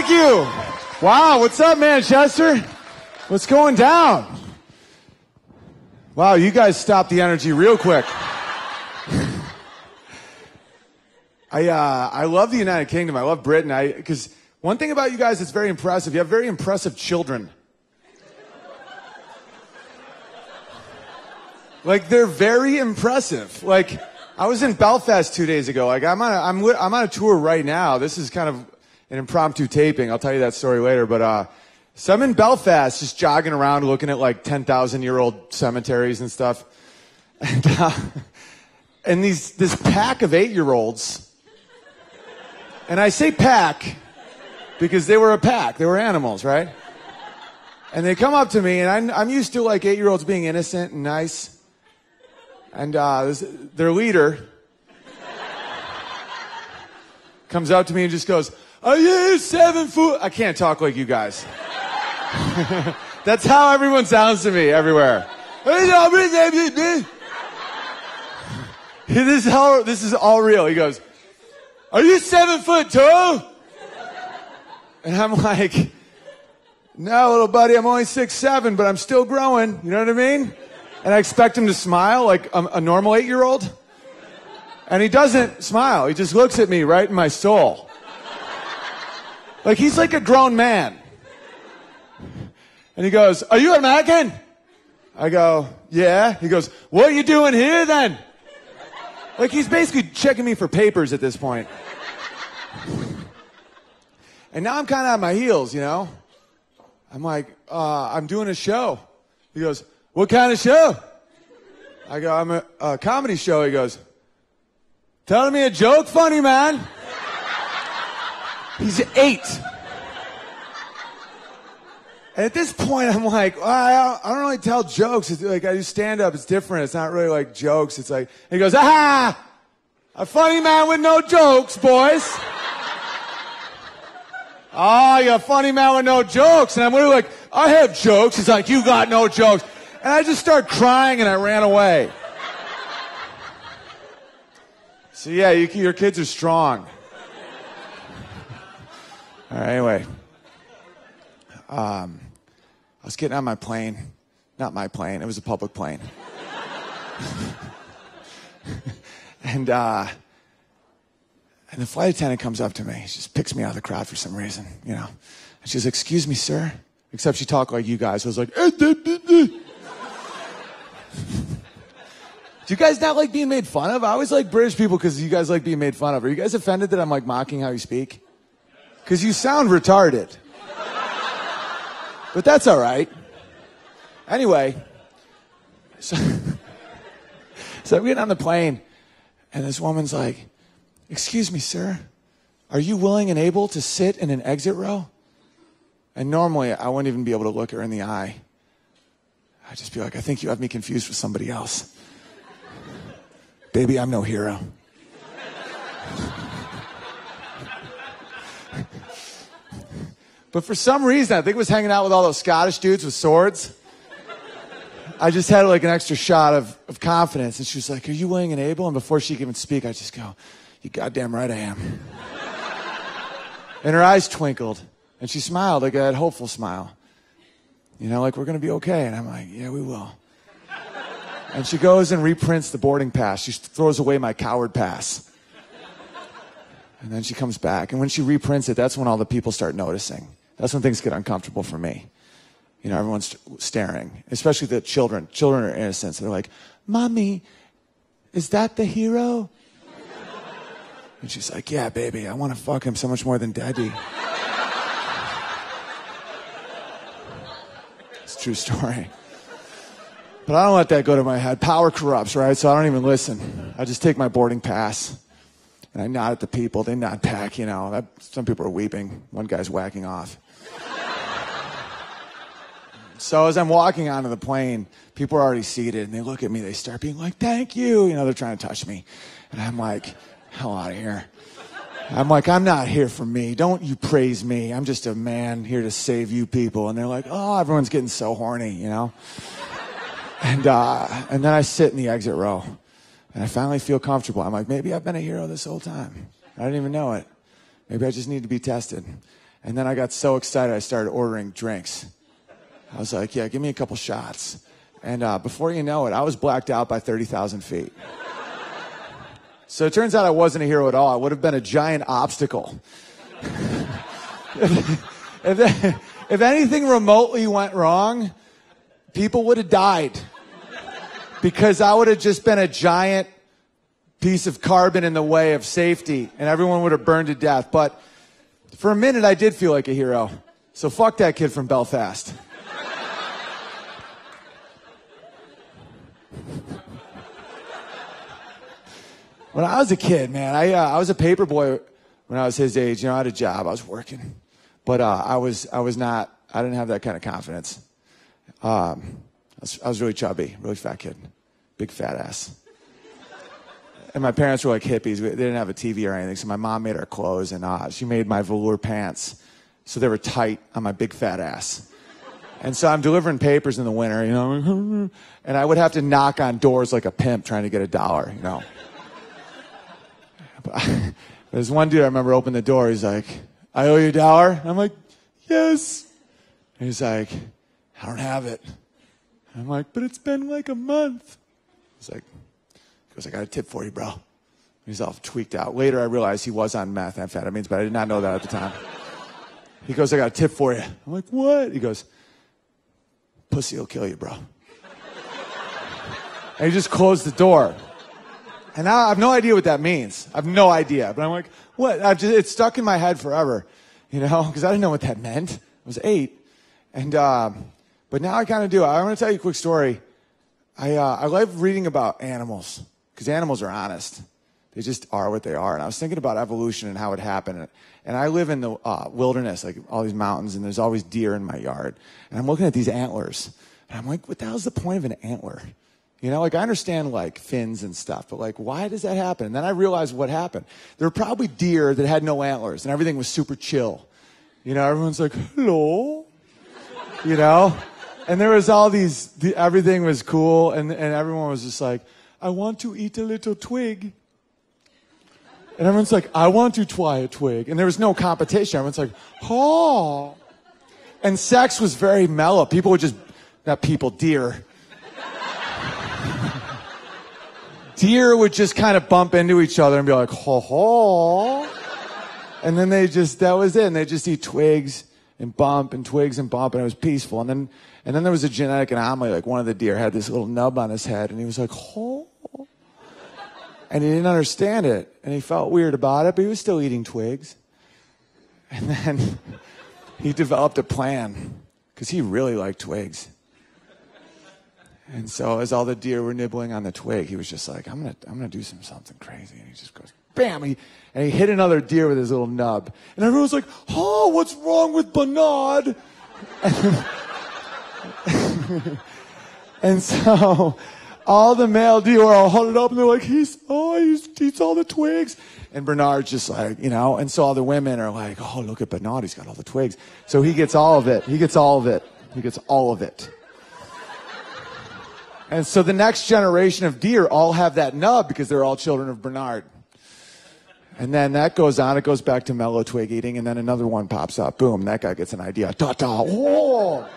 Thank you. Wow, what's up, Manchester? What's going down? Wow, you guys stopped the energy real quick. I uh, I love the United Kingdom. I love Britain. I because one thing about you guys that's very impressive. You have very impressive children. Like they're very impressive. Like I was in Belfast two days ago. Like I'm on a, I'm I'm on a tour right now. This is kind of an impromptu taping. I'll tell you that story later. But uh, so I'm in Belfast, just jogging around, looking at like ten thousand year old cemeteries and stuff. And uh, and these this pack of eight year olds. And I say pack because they were a pack. They were animals, right? And they come up to me, and I'm, I'm used to like eight year olds being innocent and nice. And uh, this, their leader comes up to me and just goes, Are you seven foot? I can't talk like you guys. That's how everyone sounds to me everywhere. this is how this is all real. He goes, Are you seven foot two? And I'm like, No, little buddy, I'm only six seven, but I'm still growing. You know what I mean? And I expect him to smile like a, a normal eight year old. And he doesn't smile. He just looks at me right in my soul. Like he's like a grown man. And he goes, Are you American? I go, Yeah. He goes, What are you doing here then? Like he's basically checking me for papers at this point. And now I'm kind of on my heels, you know? I'm like, uh, I'm doing a show. He goes, What kind of show? I go, I'm a, a comedy show. He goes, Telling me a joke, funny man. He's eight. And at this point, I'm like, well, I, don't, I don't really tell jokes. It's like I do stand up. It's different. It's not really like jokes. It's like, he goes, ah, a funny man with no jokes, boys. Oh, you're a funny man with no jokes. And I'm literally like, I have jokes. He's like, you got no jokes. And I just start crying and I ran away. So yeah, you, your kids are strong. Anyway. Um, I was getting on my plane. Not my plane, it was a public plane. and, uh, and the flight attendant comes up to me. She just picks me out of the crowd for some reason, you know. And she's like, Excuse me, sir. Except she talked like you guys. I was like, eh, duh, duh, duh. Do you guys not like being made fun of? I always like British people because you guys like being made fun of. Are you guys offended that I'm like mocking how you speak? Because you sound retarded. But that's all right. Anyway, so, so I'm getting on the plane, and this woman's like, Excuse me, sir, are you willing and able to sit in an exit row? And normally I wouldn't even be able to look her in the eye. I'd just be like, I think you have me confused with somebody else. Baby, I'm no hero. But for some reason, I think it was hanging out with all those Scottish dudes with swords. I just had like an extra shot of, of confidence. And she was like, Are you willing and able? And before she could even speak, I just go, You goddamn right I am. and her eyes twinkled. And she smiled like a hopeful smile. You know, like we're going to be okay. And I'm like, Yeah, we will. And she goes and reprints the boarding pass. She throws away my coward pass. And then she comes back. And when she reprints it, that's when all the people start noticing. That's when things get uncomfortable for me. You know, everyone's staring, especially the children. Children are innocent. So they're like, Mommy, is that the hero? And she's like, Yeah, baby, I want to fuck him so much more than daddy. it's true story. But I don't let that go to my head. Power corrupts, right? So I don't even listen. I just take my boarding pass and I nod at the people. They nod back, you know. That, some people are weeping. One guy's whacking off. so as I'm walking onto the plane, people are already seated and they look at me. They start being like, thank you. You know, they're trying to touch me. And I'm like, hell out of here. I'm like, I'm not here for me. Don't you praise me. I'm just a man here to save you people. And they're like, oh, everyone's getting so horny, you know? And, uh, and then I sit in the exit row. And I finally feel comfortable. I'm like, maybe I've been a hero this whole time. I didn't even know it. Maybe I just need to be tested. And then I got so excited, I started ordering drinks. I was like, yeah, give me a couple shots. And uh, before you know it, I was blacked out by 30,000 feet. So it turns out I wasn't a hero at all. I would have been a giant obstacle. if, if, if anything remotely went wrong, people would have died. Because I would have just been a giant piece of carbon in the way of safety, and everyone would have burned to death. But for a minute, I did feel like a hero. So fuck that kid from Belfast. when I was a kid, man, I, uh, I was a paper boy when I was his age. You know, I had a job, I was working, but uh, I was I was not. I didn't have that kind of confidence. Um, I, was, really chubby, really fat kid, big fat ass. And my parents were like hippies. They didn't have a TV or anything, so my mom made our clothes, and uh, she made my velour pants, so they were tight on my big fat ass. And so I'm delivering papers in the winter, you know, and I would have to knock on doors like a pimp trying to get a dollar, you know. but There's one dude I remember opened the door. He's like, I owe you a dollar. I'm like, yes. And he's like, I don't have it. I'm like, but it's been like a month. He's like, he goes, I got a tip for you, bro. He's all tweaked out. Later, I realized he was on methamphetamines, but I did not know that at the time. He goes, I got a tip for you. I'm like, what? He goes, pussy will kill you, bro. and he just closed the door. And I have no idea what that means. I have no idea. But I'm like, what? I've just, it's stuck in my head forever, you know, because I didn't know what that meant. I was eight. And, uh, but now I kind of do. I want to tell you a quick story. I, uh, I love reading about animals because animals are honest. They just are what they are. And I was thinking about evolution and how it happened. And I live in the uh, wilderness, like all these mountains, and there's always deer in my yard. And I'm looking at these antlers. And I'm like, what the hell's the point of an antler? You know, like I understand like fins and stuff, but like why does that happen? And then I realized what happened. There were probably deer that had no antlers and everything was super chill. You know, everyone's like, hello. You know? And there was all these, the, everything was cool and, and everyone was just like, I want to eat a little twig. And everyone's like, I want to try a twig. And there was no competition. Everyone's like, oh. And sex was very mellow. People would just, not people, deer deer would just kind of bump into each other and be like, ho ho. And then they just, that was it. And they just eat twigs and bump and twigs and bump and it was peaceful. And then, and then there was a genetic anomaly. Like one of the deer had this little nub on his head and he was like, ho. And he didn't understand it. And he felt weird about it, but he was still eating twigs. And then he developed a plan because he really liked twigs. And so as all the deer were nibbling on the twig, he was just like, I'm gonna, I'm gonna do some something crazy. And he just goes, bam, he, and he hit another deer with his little nub. And everyone was like, oh, what's wrong with Bernard? and so all the male deer were all huddled up and they're like, he's, oh, he eats all the twigs. And Bernard's just like, you know, and so all the women are like, oh, look at Bernard, he's got all the twigs. So he gets all of it. He gets all of it. He gets all of it. And so the next generation of deer all have that nub because they're all children of Bernard. And then that goes on, it goes back to mellow twig eating, and then another one pops up. Boom, that guy gets an idea. Ta ta. Oh.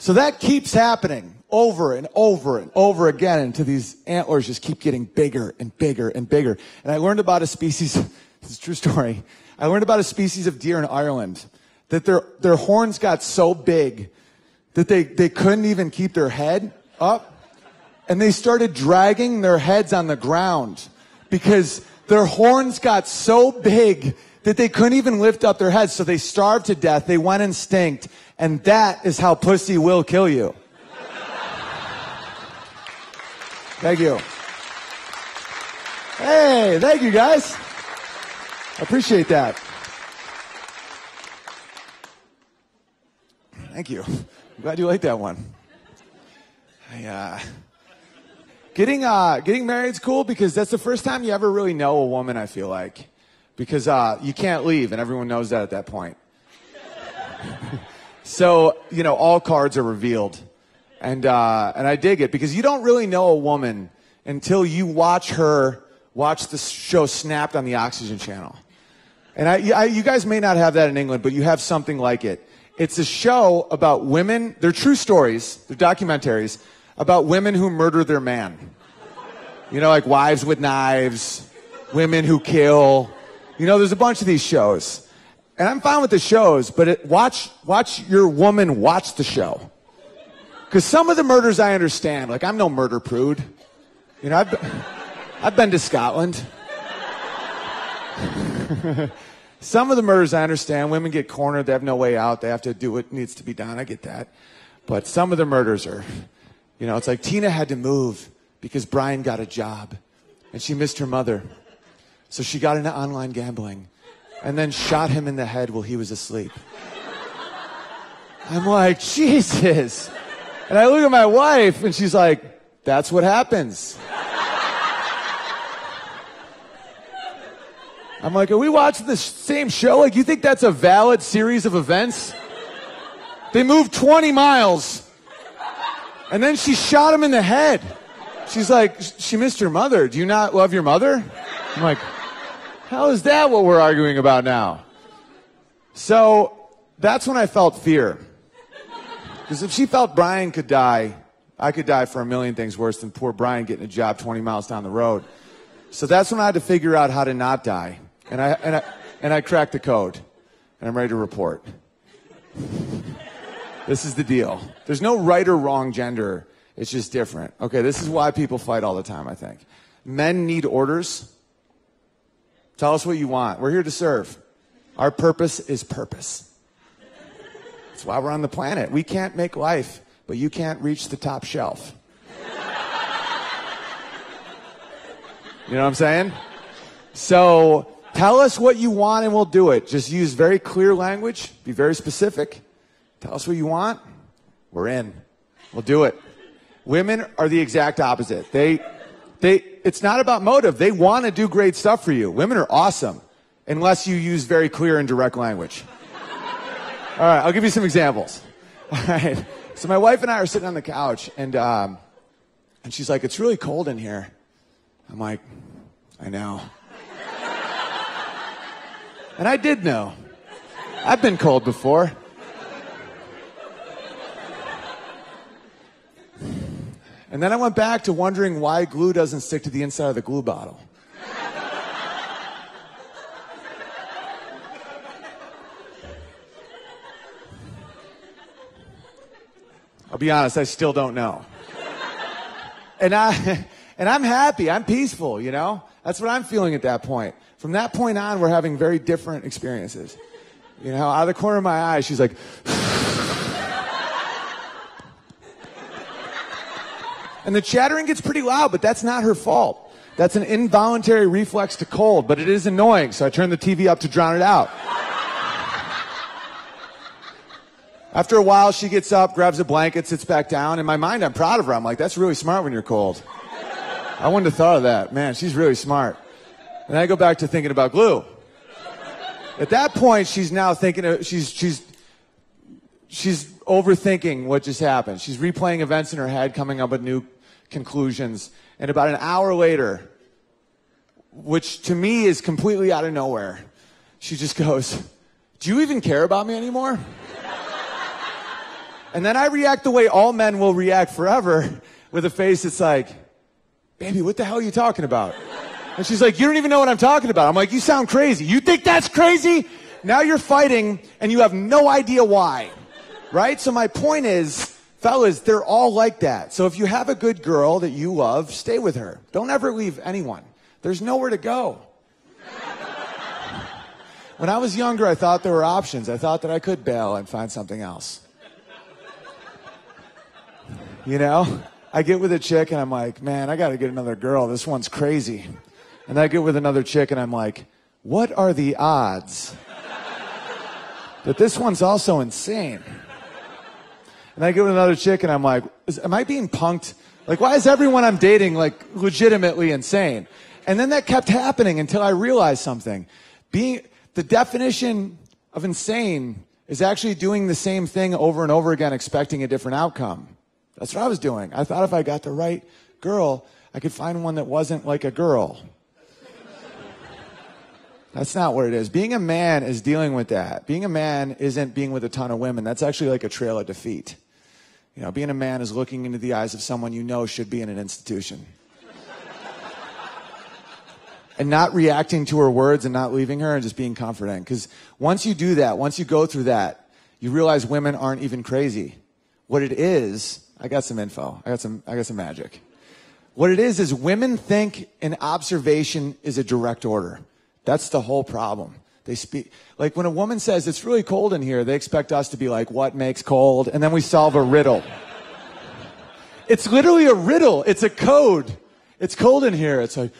So that keeps happening over and over and over again until these antlers just keep getting bigger and bigger and bigger. And I learned about a species, this is a true story. I learned about a species of deer in Ireland that their, their horns got so big that they, they couldn't even keep their head up. And they started dragging their heads on the ground because their horns got so big that they couldn't even lift up their heads. So they starved to death. They went extinct. And that is how pussy will kill you. Thank you. Hey, thank you guys. Appreciate that. Thank you. I'm glad you like that one. I, uh, getting uh, getting married's cool because that's the first time you ever really know a woman. I feel like because uh, you can't leave, and everyone knows that at that point. so you know, all cards are revealed, and uh, and I dig it because you don't really know a woman until you watch her watch the show Snapped on the Oxygen Channel. And I, I, you guys may not have that in England, but you have something like it. It's a show about women. They're true stories. They're documentaries about women who murder their man. You know, like wives with knives, women who kill. You know, there's a bunch of these shows. And I'm fine with the shows, but it, watch, watch your woman watch the show. Because some of the murders I understand. Like, I'm no murder prude. You know, I've I've been to Scotland. some of the murders I understand. Women get cornered. They have no way out. They have to do what needs to be done. I get that. But some of the murders are, you know, it's like Tina had to move because Brian got a job and she missed her mother. So she got into online gambling and then shot him in the head while he was asleep. I'm like, Jesus. And I look at my wife and she's like, that's what happens. I'm like, are we watching the same show? Like, you think that's a valid series of events? They moved 20 miles. And then she shot him in the head. She's like, she missed her mother. Do you not love your mother? I'm like, how is that what we're arguing about now? So that's when I felt fear. Because if she felt Brian could die, I could die for a million things worse than poor Brian getting a job 20 miles down the road. So that's when I had to figure out how to not die. And I, and I, and I cracked the code. And I'm ready to report. this is the deal. There's no right or wrong gender. It's just different. Okay, this is why people fight all the time, I think. Men need orders. Tell us what you want. We're here to serve. Our purpose is purpose. That's why we're on the planet. We can't make life, but you can't reach the top shelf. You know what I'm saying? So tell us what you want and we'll do it. Just use very clear language, be very specific. Tell us what you want. We're in. We'll do it. Women are the exact opposite. They, they, it's not about motive. They want to do great stuff for you. Women are awesome unless you use very clear and direct language. All right, I'll give you some examples. All right. So my wife and I are sitting on the couch and, um, and she's like, it's really cold in here. I'm like, I know. And I did know. I've been cold before. And then I went back to wondering why glue doesn't stick to the inside of the glue bottle. I'll be honest, I still don't know. And I and I'm happy, I'm peaceful, you know? That's what I'm feeling at that point. From that point on, we're having very different experiences. You know, out of the corner of my eye, she's like And the chattering gets pretty loud, but that's not her fault. That's an involuntary reflex to cold, but it is annoying, so I turn the TV up to drown it out. After a while, she gets up, grabs a blanket, sits back down. In my mind, I'm proud of her. I'm like, that's really smart when you're cold. I wouldn't have thought of that. Man, she's really smart. And I go back to thinking about glue. At that point, she's now thinking, of, she's, she's, she's overthinking what just happened. She's replaying events in her head, coming up with new conclusions. And about an hour later, which to me is completely out of nowhere, she just goes, Do you even care about me anymore? and then I react the way all men will react forever with a face that's like, Baby, what the hell are you talking about? And she's like, You don't even know what I'm talking about. I'm like, You sound crazy. You think that's crazy? Now you're fighting and you have no idea why. Right? So my point is, fellas, they're all like that. So if you have a good girl that you love, stay with her. Don't ever leave anyone. There's nowhere to go. When I was younger, I thought there were options. I thought that I could bail and find something else. You know? I get with a chick and I'm like, man, I gotta get another girl. This one's crazy. And I get with another chick and I'm like, what are the odds that this one's also insane? And I get with another chick and I'm like, am I being punked? Like, why is everyone I'm dating like legitimately insane? And then that kept happening until I realized something. Being, the definition of insane is actually doing the same thing over and over again, expecting a different outcome. That's what I was doing. I thought if I got the right girl, I could find one that wasn't like a girl. That's not what it is. Being a man is dealing with that. Being a man isn't being with a ton of women. That's actually like a trail of defeat. You know, being a man is looking into the eyes of someone you know should be in an institution. and not reacting to her words and not leaving her and just being comforting. Because once you do that, once you go through that, you realize women aren't even crazy. What it is, I got some info. I got some, I got some magic. What it is, is women think an observation is a direct order. That's the whole problem. They speak, like when a woman says, it's really cold in here, they expect us to be like, what makes cold? And then we solve a riddle. it's literally a riddle. It's a code. It's cold in here. It's like,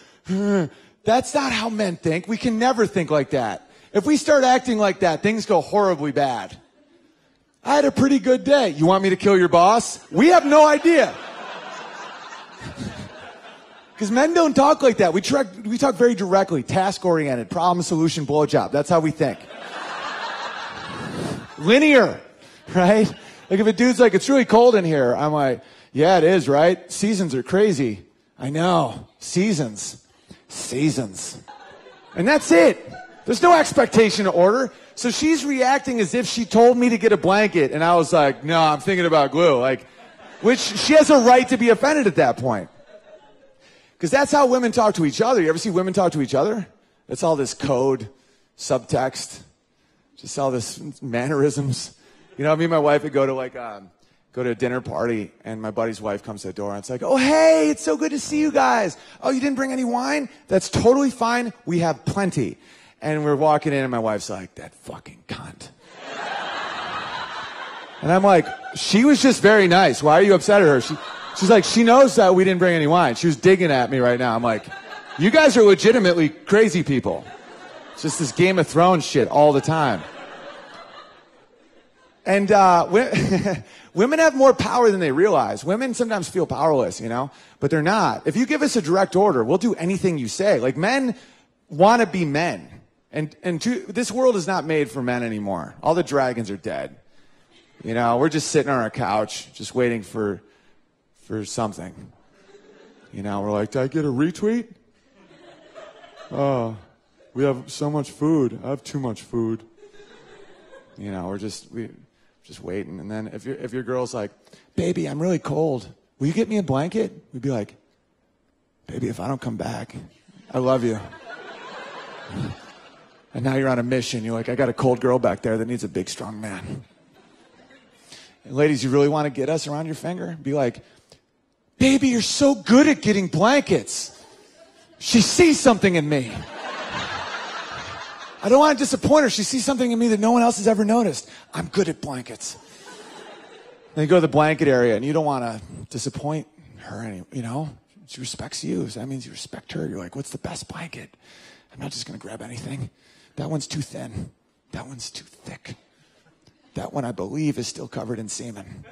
that's not how men think. We can never think like that. If we start acting like that, things go horribly bad. I had a pretty good day. You want me to kill your boss? We have no idea. Because men don't talk like that. We, tra- we talk very directly, task oriented, problem solution, blowjob. That's how we think. Linear, right? Like if a dude's like, it's really cold in here, I'm like, yeah, it is, right? Seasons are crazy. I know. Seasons. Seasons. And that's it. There's no expectation of order. So she's reacting as if she told me to get a blanket, and I was like, no, I'm thinking about glue. Like, which she has a right to be offended at that point. Because that's how women talk to each other. You ever see women talk to each other? It's all this code, subtext, just all this mannerisms. You know, me and my wife would go to like, um, go to a dinner party and my buddy's wife comes to the door and it's like, oh, hey, it's so good to see you guys. Oh, you didn't bring any wine? That's totally fine. We have plenty. And we're walking in and my wife's like, that fucking cunt. and I'm like, she was just very nice. Why are you upset at her? She, She's like, she knows that we didn't bring any wine. She was digging at me right now. I'm like, you guys are legitimately crazy people. It's just this Game of Thrones shit all the time. And uh, women have more power than they realize. Women sometimes feel powerless, you know, but they're not. If you give us a direct order, we'll do anything you say. Like men want to be men, and and to, this world is not made for men anymore. All the dragons are dead. You know, we're just sitting on our couch, just waiting for for something. You know, we're like, did I get a retweet? Oh, we have so much food. I have too much food. You know, we're just we just waiting. And then if your if your girl's like, baby, I'm really cold. Will you get me a blanket? We'd be like, baby, if I don't come back, I love you. And now you're on a mission. You're like, I got a cold girl back there that needs a big, strong man. And ladies, you really want to get us around your finger? Be like, Baby, you're so good at getting blankets. She sees something in me. I don't want to disappoint her. She sees something in me that no one else has ever noticed. I'm good at blankets. Then you go to the blanket area and you don't want to disappoint her any, you know? She respects you. So that means you respect her. You're like, what's the best blanket? I'm not just going to grab anything. That one's too thin. That one's too thick. That one, I believe, is still covered in semen.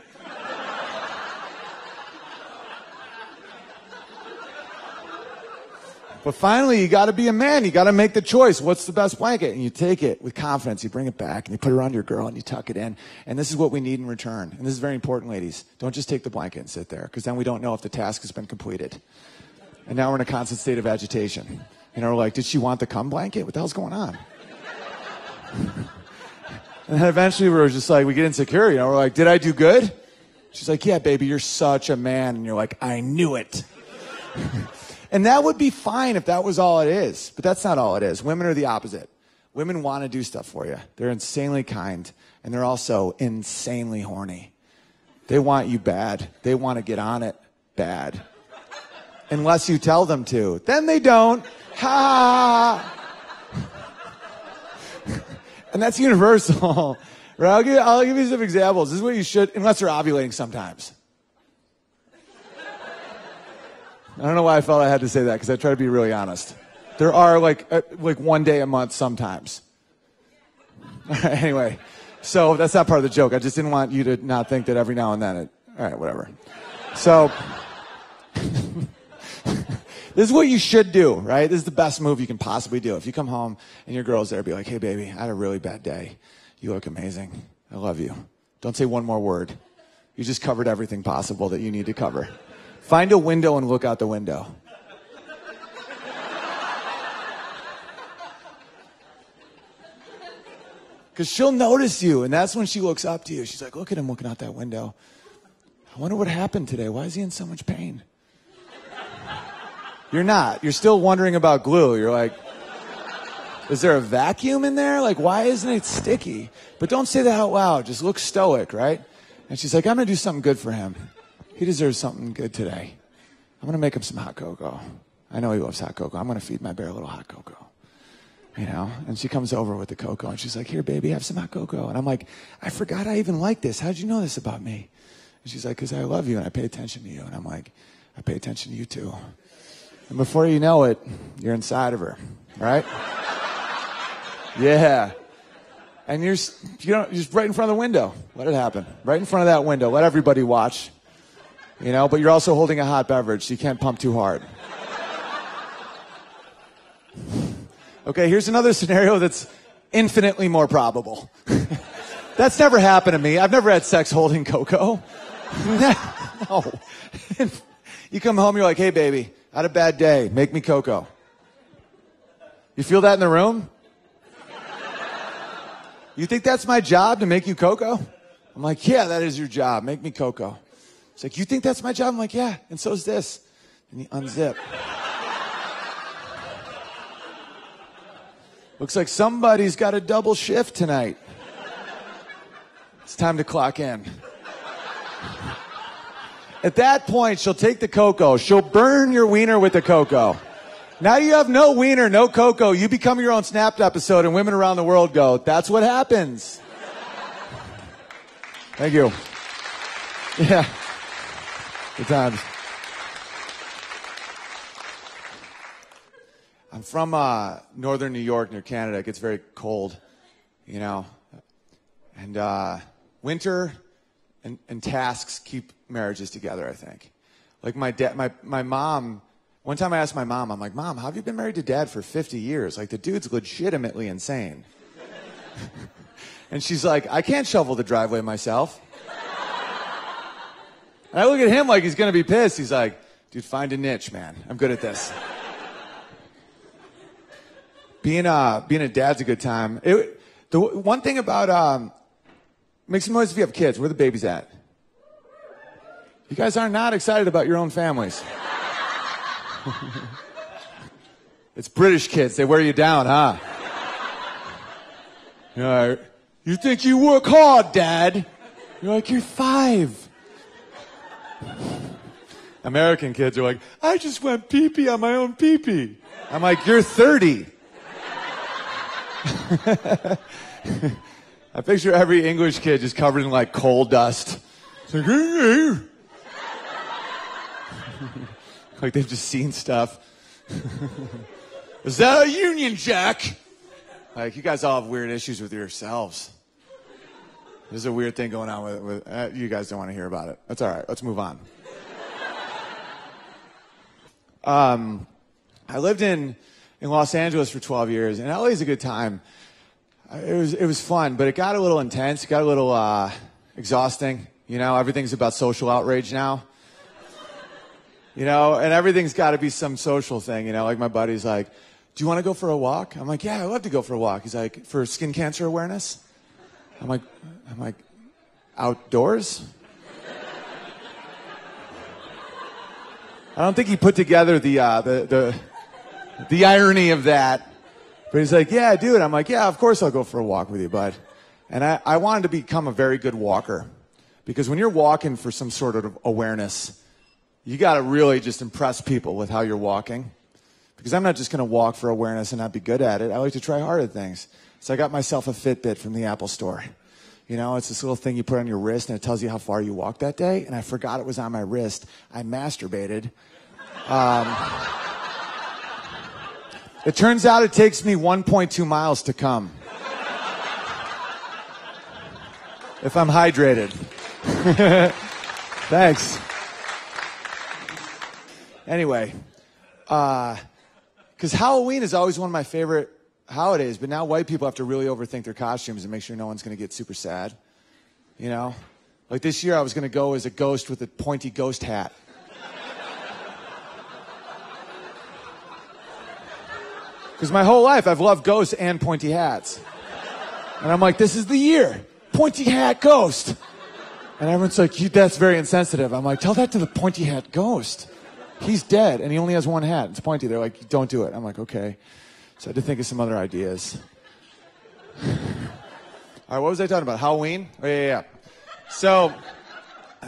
But finally, you got to be a man. You got to make the choice. What's the best blanket? And you take it with confidence. You bring it back and you put it around your girl and you tuck it in. And this is what we need in return. And this is very important, ladies. Don't just take the blanket and sit there because then we don't know if the task has been completed. And now we're in a constant state of agitation. You know, we're like, did she want the cum blanket? What the hell's going on? and then eventually we're just like, we get insecure. You know, we're like, did I do good? She's like, yeah, baby, you're such a man. And you're like, I knew it. And that would be fine if that was all it is. But that's not all it is. Women are the opposite. Women want to do stuff for you. They're insanely kind and they're also insanely horny. They want you bad. They want to get on it bad. Unless you tell them to. Then they don't. Ha! and that's universal. right? I'll give, I'll give you some examples. This is what you should, unless they're ovulating sometimes. I don't know why I felt I had to say that because I try to be really honest. There are like uh, like one day a month sometimes. anyway, so that's not part of the joke. I just didn't want you to not think that every now and then it. All right, whatever. So. this is what you should do, right? This is the best move you can possibly do. If you come home and your girl's there, be like, hey, baby, I had a really bad day. You look amazing. I love you. Don't say one more word. You just covered everything possible that you need to cover. Find a window and look out the window. Because she'll notice you, and that's when she looks up to you. She's like, look at him looking out that window. I wonder what happened today. Why is he in so much pain? You're not. You're still wondering about glue. You're like, is there a vacuum in there? Like, why isn't it sticky? But don't say that out loud. Just look stoic, right? And she's like, I'm going to do something good for him. He deserves something good today. I'm going to make him some hot cocoa. I know he loves hot cocoa. I'm going to feed my bear a little hot cocoa. You know? And she comes over with the cocoa and she's like, Here, baby, have some hot cocoa. And I'm like, I forgot I even like this. How'd you know this about me? And she's like, Because I love you and I pay attention to you. And I'm like, I pay attention to you too. And before you know it, you're inside of her, right? Yeah. And you're, you know, just right in front of the window. Let it happen. Right in front of that window. Let everybody watch. You know, but you're also holding a hot beverage, so you can't pump too hard. Okay, here's another scenario that's infinitely more probable. that's never happened to me. I've never had sex holding cocoa. no. you come home, you're like, hey, baby, I had a bad day. Make me cocoa. You feel that in the room? You think that's my job to make you cocoa? I'm like, yeah, that is your job. Make me cocoa. It's like, you think that's my job? I'm like, yeah, and so is this. And you unzip. Looks like somebody's got a double shift tonight. It's time to clock in. At that point, she'll take the cocoa. She'll burn your wiener with the cocoa. Now you have no wiener, no cocoa. You become your own snapped episode, and women around the world go, that's what happens. Thank you. Yeah. Good times. I'm from uh, northern New York near Canada. It gets very cold, you know. And uh, winter and, and tasks keep marriages together, I think. Like my dad, my, my mom one time I asked my mom, I'm like, Mom, how have you been married to dad for 50 years? Like, the dude's legitimately insane. and she's like, I can't shovel the driveway myself. And I look at him like he's going to be pissed. He's like, Dude, find a niche, man. I'm good at this. being, a, being a dad's a good time. It, the one thing about, um, make some noise if you have kids. Where the babies at? You guys are not excited about your own families. it's British kids. They wear you down, huh? You're like, you think you work hard, Dad? You're like, you're five. American kids are like, I just went pee pee on my own pee pee. I'm like, you're 30. I picture every English kid just covered in like coal dust. Like, like they've just seen stuff. Is that a Union Jack? Like you guys all have weird issues with yourselves. There's a weird thing going on with, with uh, you guys don't want to hear about it. That's all right. Let's move on. Um, I lived in in Los Angeles for 12 years, and LA is a good time. It was it was fun, but it got a little intense. Got a little uh, exhausting. You know, everything's about social outrage now. You know, and everything's got to be some social thing. You know, like my buddy's like, "Do you want to go for a walk?" I'm like, "Yeah, I'd love to go for a walk." He's like, "For skin cancer awareness." I'm like, "I'm like, outdoors." I don't think he put together the uh, the the the irony of that. But he's like, "Yeah, dude." I'm like, "Yeah, of course I'll go for a walk with you, bud." And I, I wanted to become a very good walker because when you're walking for some sort of awareness you got to really just impress people with how you're walking. Because I'm not just going to walk for awareness and not be good at it. I like to try hard at things. So I got myself a Fitbit from the Apple Store. You know, it's this little thing you put on your wrist and it tells you how far you walked that day. And I forgot it was on my wrist. I masturbated. Um, it turns out it takes me 1.2 miles to come. if I'm hydrated. Thanks. Anyway, because uh, Halloween is always one of my favorite holidays, but now white people have to really overthink their costumes and make sure no one's going to get super sad. You know? Like this year, I was going to go as a ghost with a pointy ghost hat. Because my whole life, I've loved ghosts and pointy hats. And I'm like, this is the year. Pointy hat ghost. And everyone's like, that's very insensitive. I'm like, tell that to the pointy hat ghost. He's dead and he only has one hat. It's pointy. They're like, don't do it. I'm like, okay. So I had to think of some other ideas. All right, what was I talking about? Halloween? Oh, yeah, yeah, yeah. So,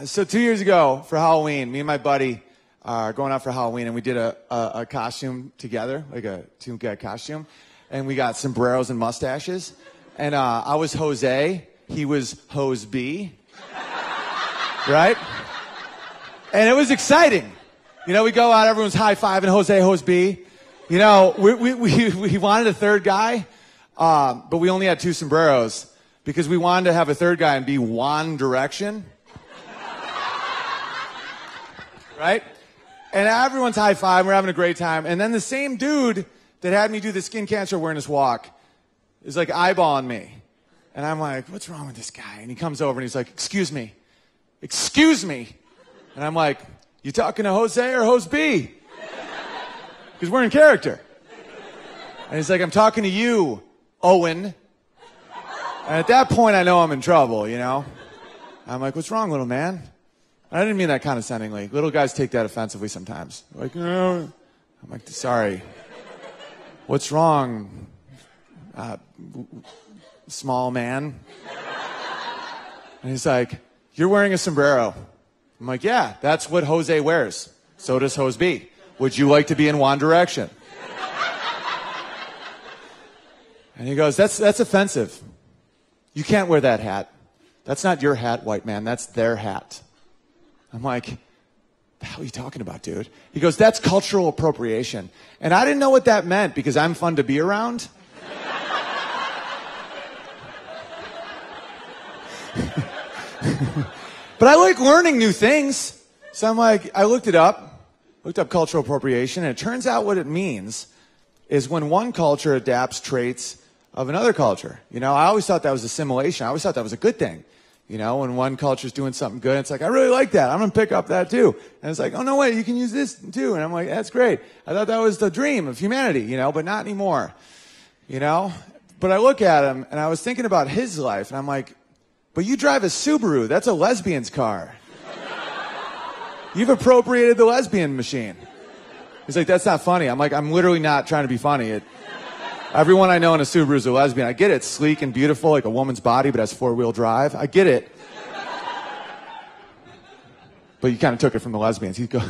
so two years ago for Halloween, me and my buddy are going out for Halloween and we did a, a, a costume together, like a two guy costume. And we got sombreros and mustaches. And uh, I was Jose, he was Hose B. Right? And it was exciting. You know, we go out, everyone's high fiving Jose, Hose B. You know, we, we, we, we wanted a third guy, um, but we only had two sombreros because we wanted to have a third guy and be One Direction. right? And everyone's high five. We're having a great time. And then the same dude that had me do the skin cancer awareness walk is like eyeballing me. And I'm like, what's wrong with this guy? And he comes over and he's like, excuse me. Excuse me. And I'm like, you talking to Jose or Jose B? Because we're in character. And he's like, I'm talking to you, Owen. And at that point, I know I'm in trouble, you know? I'm like, what's wrong, little man? I didn't mean that condescendingly. Little guys take that offensively sometimes. Like, I'm like, sorry. What's wrong, uh, small man? And he's like, you're wearing a sombrero. I'm like, yeah, that's what Jose wears. So does Jose B. Would you like to be in One Direction? And he goes, that's, that's offensive. You can't wear that hat. That's not your hat, white man. That's their hat. I'm like, the hell are you talking about, dude? He goes, that's cultural appropriation. And I didn't know what that meant because I'm fun to be around. but I like learning new things. So I'm like, I looked it up, looked up cultural appropriation, and it turns out what it means is when one culture adapts traits of another culture. You know, I always thought that was assimilation. I always thought that was a good thing. You know, when one culture's doing something good, it's like, I really like that. I'm going to pick up that too. And it's like, oh, no way, you can use this too. And I'm like, that's great. I thought that was the dream of humanity, you know, but not anymore. You know? But I look at him and I was thinking about his life and I'm like, but you drive a Subaru. That's a lesbian's car. You've appropriated the lesbian machine. He's like, that's not funny. I'm like, I'm literally not trying to be funny. It, everyone I know in a Subaru is a lesbian. I get it. Sleek and beautiful, like a woman's body, but has four wheel drive. I get it. But you kind of took it from the lesbians. He'd go,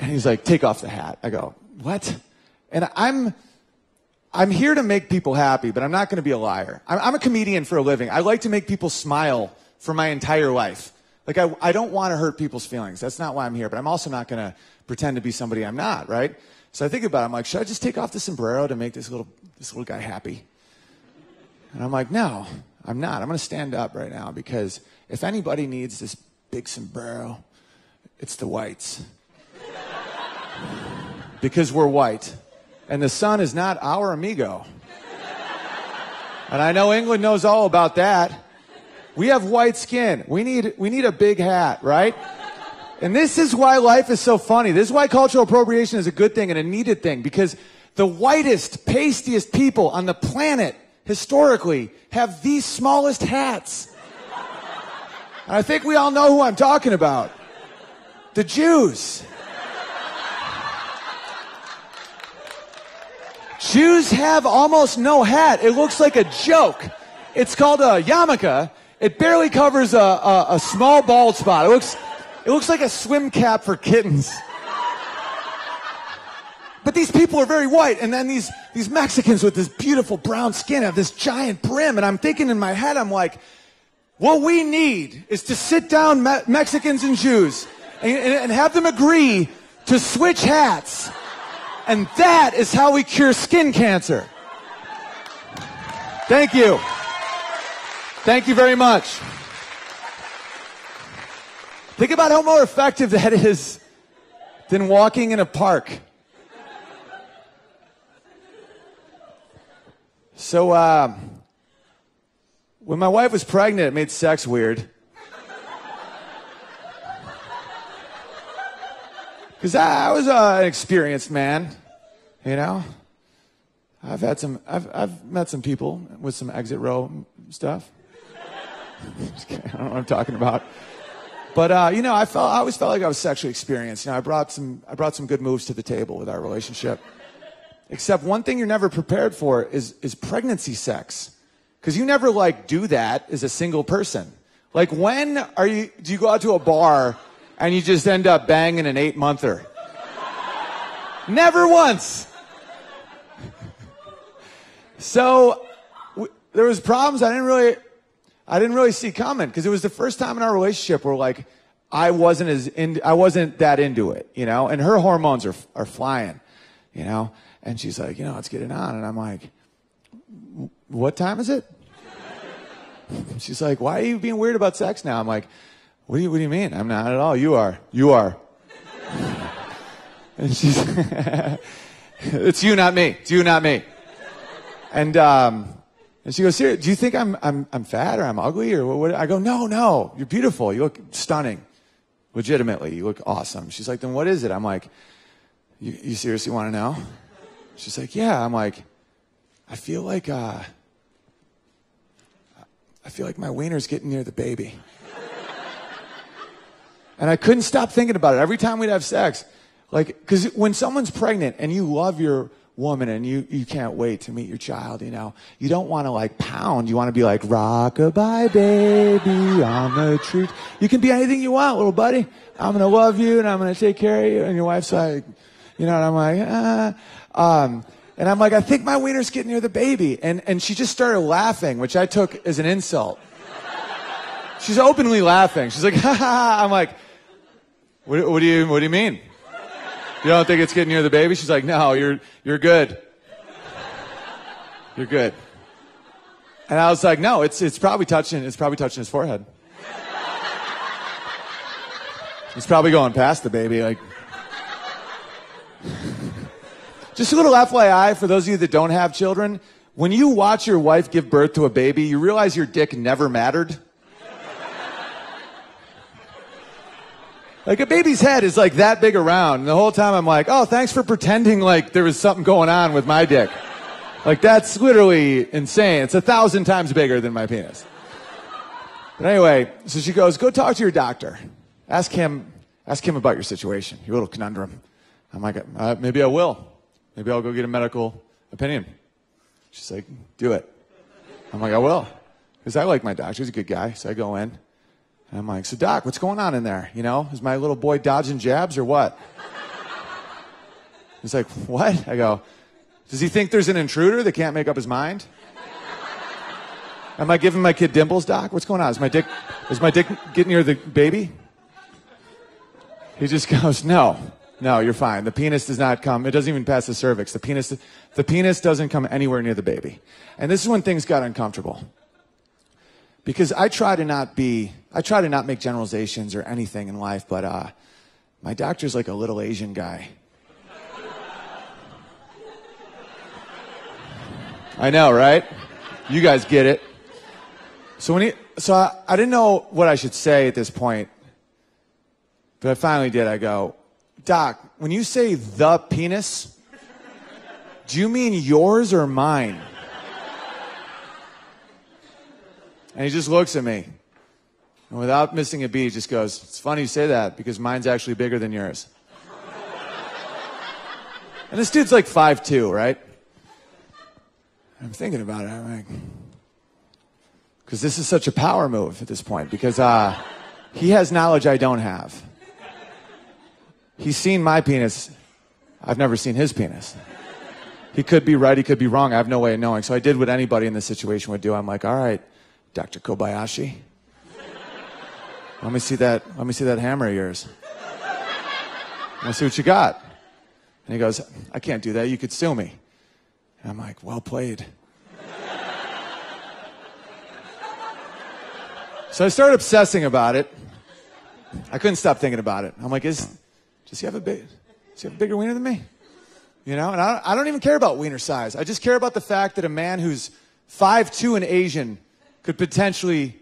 and he's like, take off the hat. I go, what? And I'm, I'm here to make people happy, but I'm not going to be a liar. I'm, I'm, a comedian for a living. I like to make people smile for my entire life. Like, I, I don't want to hurt people's feelings. That's not why I'm here, but I'm also not going to pretend to be somebody I'm not, right? So I think about it. I'm like, should I just take off the sombrero to make this little, this little guy happy? And I'm like, no, I'm not. I'm going to stand up right now because if anybody needs this big sombrero, it's the whites. because we're white. And the sun is not our amigo. And I know England knows all about that. We have white skin. We need, we need a big hat, right? And this is why life is so funny. This is why cultural appropriation is a good thing and a needed thing because the whitest, pastiest people on the planet historically have the smallest hats. And I think we all know who I'm talking about. The Jews. Jews have almost no hat. It looks like a joke. It's called a yarmulke. It barely covers a, a, a small bald spot. It looks, it looks like a swim cap for kittens. But these people are very white, and then these, these Mexicans with this beautiful brown skin have this giant brim, and I'm thinking in my head, I'm like, what we need is to sit down Me- Mexicans and Jews and, and have them agree to switch hats. And that is how we cure skin cancer. Thank you. Thank you very much. Think about how more effective that is than walking in a park. So, uh, when my wife was pregnant, it made sex weird. Because I, was uh, an experienced man, you know. I've had some, I've, I've met some people with some exit row stuff. I don't know what I'm talking about. But uh, you know, I felt I always felt like I was sexually experienced. You know, I brought some I brought some good moves to the table with our relationship. Except one thing you're never prepared for is is pregnancy sex. Cuz you never like do that as a single person. Like when are you do you go out to a bar and you just end up banging an 8 monther? never once. so there was problems I didn't really I didn't really see coming because it was the first time in our relationship where like I wasn't as in, I wasn't that into it, you know, and her hormones are, are flying, you know, and she's like, you know, let's get it on. And I'm like, what time is it? She's like, why are you being weird about sex now? I'm like, what do you, what do you mean? I'm not at all. You are. You are. and she's, it's you, not me. It's you, not me. And, um, and she goes, "Do you think I'm, I'm, I'm fat or I'm ugly or what? I go, no, no, you're beautiful. You look stunning. Legitimately, you look awesome. She's like, then what is it? I'm like, you, you seriously want to know? She's like, yeah. I'm like, I feel like, uh, I feel like my wiener's getting near the baby. and I couldn't stop thinking about it every time we'd have sex. Like, because when someone's pregnant and you love your woman and you, you can't wait to meet your child, you know, you don't want to like pound. You want to be like, rockabye baby on the tree. You can be anything you want, little buddy. I'm going to love you and I'm going to take care of you. And your wife's like, you know, and I'm like, ah. Um, and I'm like, I think my wiener's getting near the baby. And, and she just started laughing, which I took as an insult. She's openly laughing. She's like, ha ha ha. I'm like, what, what do you, what do you mean? You don't think it's getting near the baby? She's like, no, you're, you're good. You're good. And I was like, no, it's, it's probably touching, it's probably touching his forehead. It's probably going past the baby, like. Just a little FYI for those of you that don't have children. When you watch your wife give birth to a baby, you realize your dick never mattered. Like a baby's head is like that big around. And the whole time I'm like, oh, thanks for pretending like there was something going on with my dick. Like that's literally insane. It's a thousand times bigger than my penis. But anyway, so she goes, go talk to your doctor. Ask him, ask him about your situation, your little conundrum. I'm like, uh, maybe I will. Maybe I'll go get a medical opinion. She's like, do it. I'm like, I will. Because I like my doctor. He's a good guy. So I go in. And I'm like, so doc, what's going on in there? You know, is my little boy dodging jabs or what? He's like, what? I go, does he think there's an intruder that can't make up his mind? Am I giving my kid dimples, doc? What's going on? Is my dick, is my dick getting near the baby? He just goes, no, no, you're fine. The penis does not come. It doesn't even pass the cervix. The penis, the penis doesn't come anywhere near the baby. And this is when things got uncomfortable because I try to not be, I try to not make generalizations or anything in life, but uh, my doctor's like a little Asian guy. I know, right? You guys get it. So when he, so I, I didn't know what I should say at this point, but I finally did. I go, Doc, when you say the penis, do you mean yours or mine? And he just looks at me. And without missing a beat, he just goes, It's funny you say that because mine's actually bigger than yours. and this dude's like five two, right? I'm thinking about it. I'm like, because this is such a power move at this point because uh, he has knowledge I don't have. He's seen my penis. I've never seen his penis. He could be right, he could be wrong. I have no way of knowing. So I did what anybody in this situation would do. I'm like, all right, Dr. Kobayashi. Let me see that. Let me see that hammer of yours. Let me see what you got. And he goes, I can't do that. You could sue me. And I'm like, well played. so I started obsessing about it. I couldn't stop thinking about it. I'm like, is, does he have a big, does he have a bigger wiener than me? You know, and I don't, I don't even care about wiener size. I just care about the fact that a man who's five two and Asian could potentially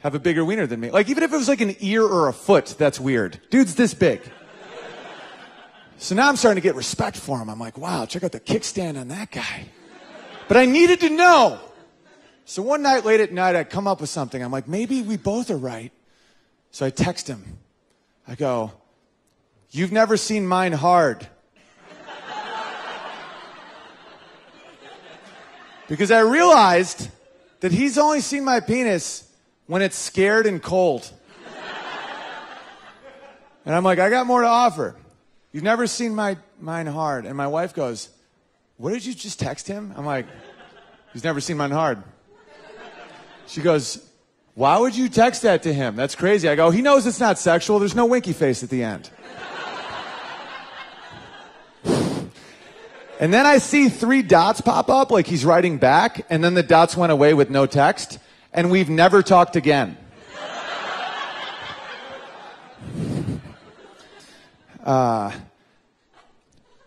have a bigger wiener than me. Like, even if it was like an ear or a foot, that's weird. Dude's this big. So now I'm starting to get respect for him. I'm like, wow, check out the kickstand on that guy. But I needed to know. So one night late at night, I come up with something. I'm like, maybe we both are right. So I text him. I go, You've never seen mine hard. because I realized that he's only seen my penis when it's scared and cold. and I'm like, I got more to offer. You've never seen my mine hard. And my wife goes, What did you just text him? I'm like, He's never seen mine hard. She goes, Why would you text that to him? That's crazy. I go, He knows it's not sexual. There's no winky face at the end. and then I see three dots pop up like he's writing back, and then the dots went away with no text, and we've never talked again. Uh,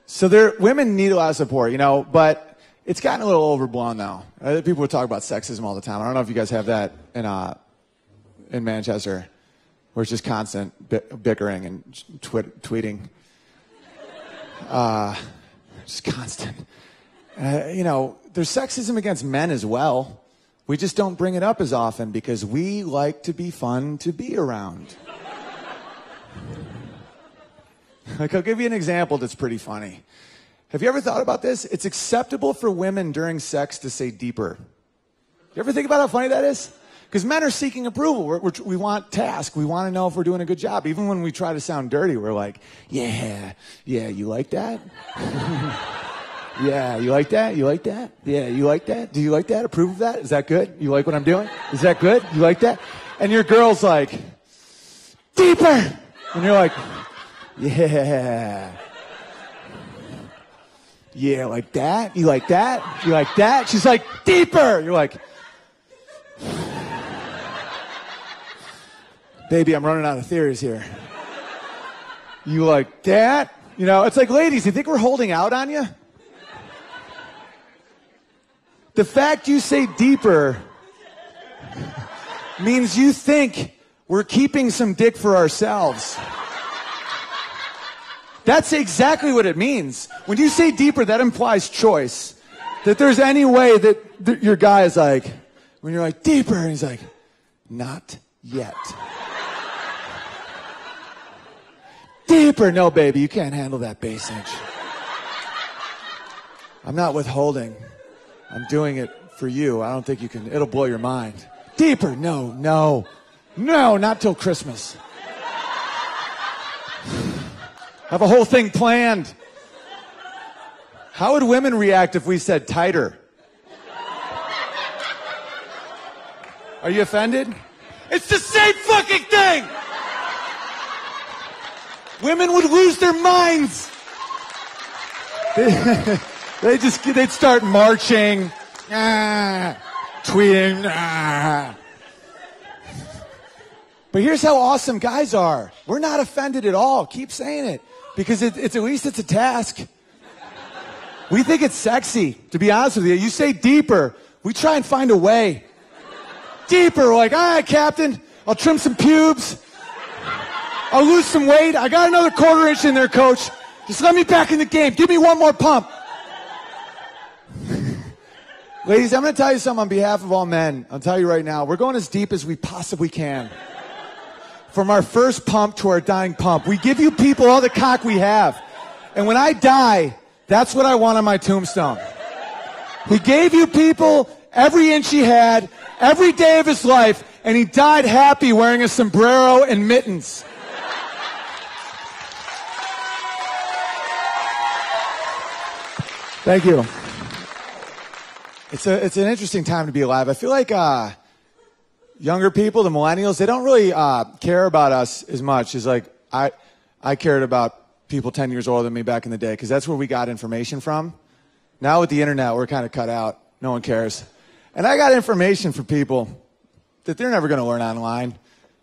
so there, women need a lot of support, you know, but it's gotten a little overblown now. Uh, people would talk about sexism all the time. I don't know if you guys have that in uh, in Manchester, where it's just constant bickering and tweeting. Uh, just constant. Uh, you know, there's sexism against men as well. We just don't bring it up as often because we like to be fun to be around. like, I'll give you an example that's pretty funny. Have you ever thought about this? It's acceptable for women during sex to say deeper. You ever think about how funny that is? Because men are seeking approval. We're, we're, we want task. We want to know if we're doing a good job. Even when we try to sound dirty, we're like, yeah, yeah, you like that? yeah, you like that? You like that? Yeah, you like that? Do you like that? Approve of that? Is that good? You like what I'm doing? Is that good? You like that? And your girl's like, deeper! And you're like, yeah. Yeah, like that? You like that? You like that? She's like, deeper! You're like, baby, I'm running out of theories here. You like that? You know, it's like, ladies, you think we're holding out on you? The fact you say deeper means you think we're keeping some dick for ourselves. That's exactly what it means. When you say deeper, that implies choice. That there's any way that th- your guy is like, when you're like, deeper, and he's like, not yet. deeper. No, baby, you can't handle that bass inch. I'm not withholding. I'm doing it for you. I don't think you can, it'll blow your mind. Deeper. No, no, no, not till Christmas. Have a whole thing planned. How would women react if we said tighter? Are you offended? It's the same fucking thing! Women would lose their minds. They, just, they'd start marching, ah, tweeting, ah. But here's how awesome guys are. We're not offended at all. Keep saying it because it, it's at least it's a task. We think it's sexy, to be honest with you. You say deeper, we try and find a way. Deeper, like, all right, Captain, I'll trim some pubes. I'll lose some weight. I got another quarter inch in there, coach. Just let me back in the game. Give me one more pump. Ladies, I'm going to tell you something on behalf of all men. I'll tell you right now, we're going as deep as we possibly can from our first pump to our dying pump. We give you people all the cock we have. And when I die, that's what I want on my tombstone. He gave you people every inch he had, every day of his life, and he died happy wearing a sombrero and mittens. Thank you. It's a it's an interesting time to be alive. I feel like uh, younger people, the millennials, they don't really uh, care about us as much as like I, I cared about people 10 years older than me back in the day because that's where we got information from. Now with the internet, we're kind of cut out. No one cares. And I got information from people that they're never going to learn online.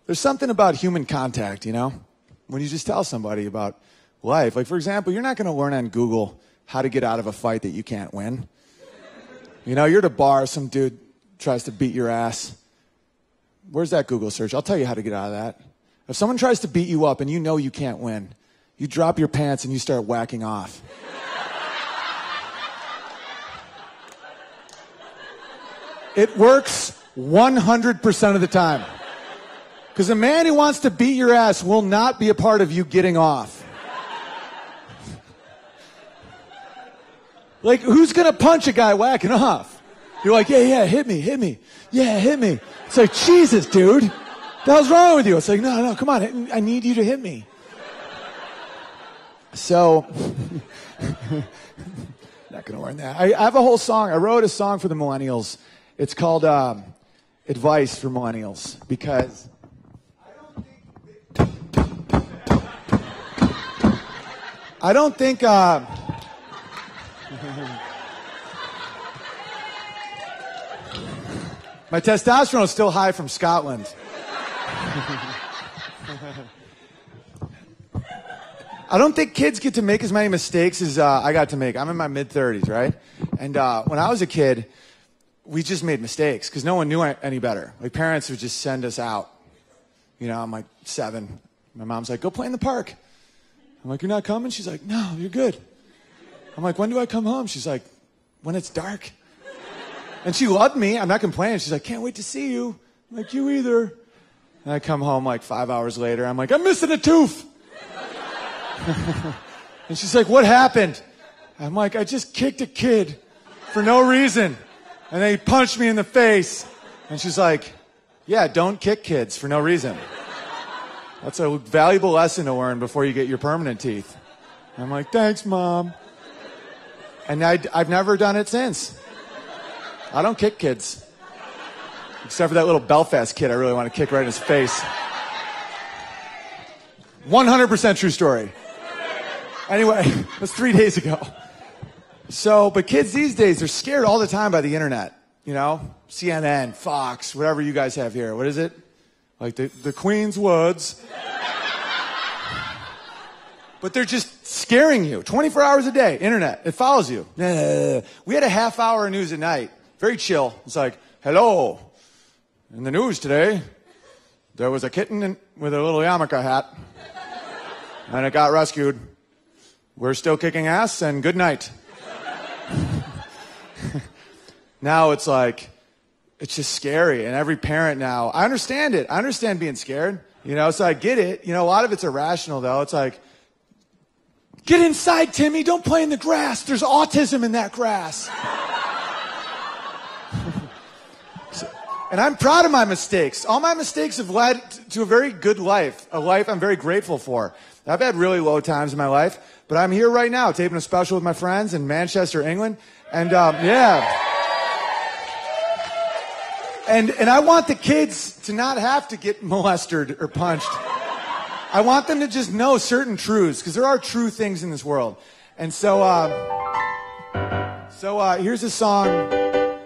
There's something about human contact, you know? When you just tell somebody about life. Like, for example, you're not going to learn on Google how to get out of a fight that you can't win. You know, you're at a bar, some dude tries to beat your ass Where's that Google search? I'll tell you how to get out of that. If someone tries to beat you up and you know you can't win, you drop your pants and you start whacking off. It works 100% of the time. Because a man who wants to beat your ass will not be a part of you getting off. Like, who's gonna punch a guy whacking off? You're like, yeah, yeah, hit me, hit me. Yeah, hit me. It's like, Jesus, dude. The hell's wrong with you? It's like, no, no, come on. I need you to hit me. So, not to learn that. I, I, have a whole song. I wrote a song for the millennials. It's called um, Advice for Millennials because I don't think. Uh, my testosterone is still high from Scotland. I don't think kids get to make as many mistakes as uh, I got to make. I'm in my mid 30s, right? And uh, when I was a kid, we just made mistakes because no one knew any better. My parents would just send us out. You know, I'm like seven. My mom's like, go play in the park. I'm like, you're not coming? She's like, no, you're good. I'm like, when do I come home? She's like, when it's dark. And she loved me. I'm not complaining. She's like, can't wait to see you. I'm like, you either. And I come home like five hours later. I'm like, I'm missing a tooth. and she's like, What happened? I'm like, I just kicked a kid for no reason. And they punched me in the face. And she's like, Yeah, don't kick kids for no reason. That's a valuable lesson to learn before you get your permanent teeth. I'm like, Thanks, mom. And I, I've never done it since. I don't kick kids. Except for that little Belfast kid I really want to kick right in his face. 100% true story. Anyway, it was three days ago. So, but kids these days, they're scared all the time by the internet. You know, CNN, Fox, whatever you guys have here. What is it? Like the, the Queen's Woods. but they're just scaring you 24 hours a day. Internet, it follows you. We had a half hour of news at night. Very chill. It's like, hello. In the news today, there was a kitten with a little yarmulke hat, and it got rescued. We're still kicking ass and good night. now it's like, it's just scary. And every parent now, I understand it. I understand being scared, you know, so I get it. You know, a lot of it's irrational though. It's like, get inside, Timmy. Don't play in the grass. There's autism in that grass. and I'm proud of my mistakes. All my mistakes have led to a very good life, a life I'm very grateful for. I've had really low times in my life, but I'm here right now taping a special with my friends in Manchester, England. And um, yeah. And, and I want the kids to not have to get molested or punched. I want them to just know certain truths because there are true things in this world. And so, uh, so uh, here's a song.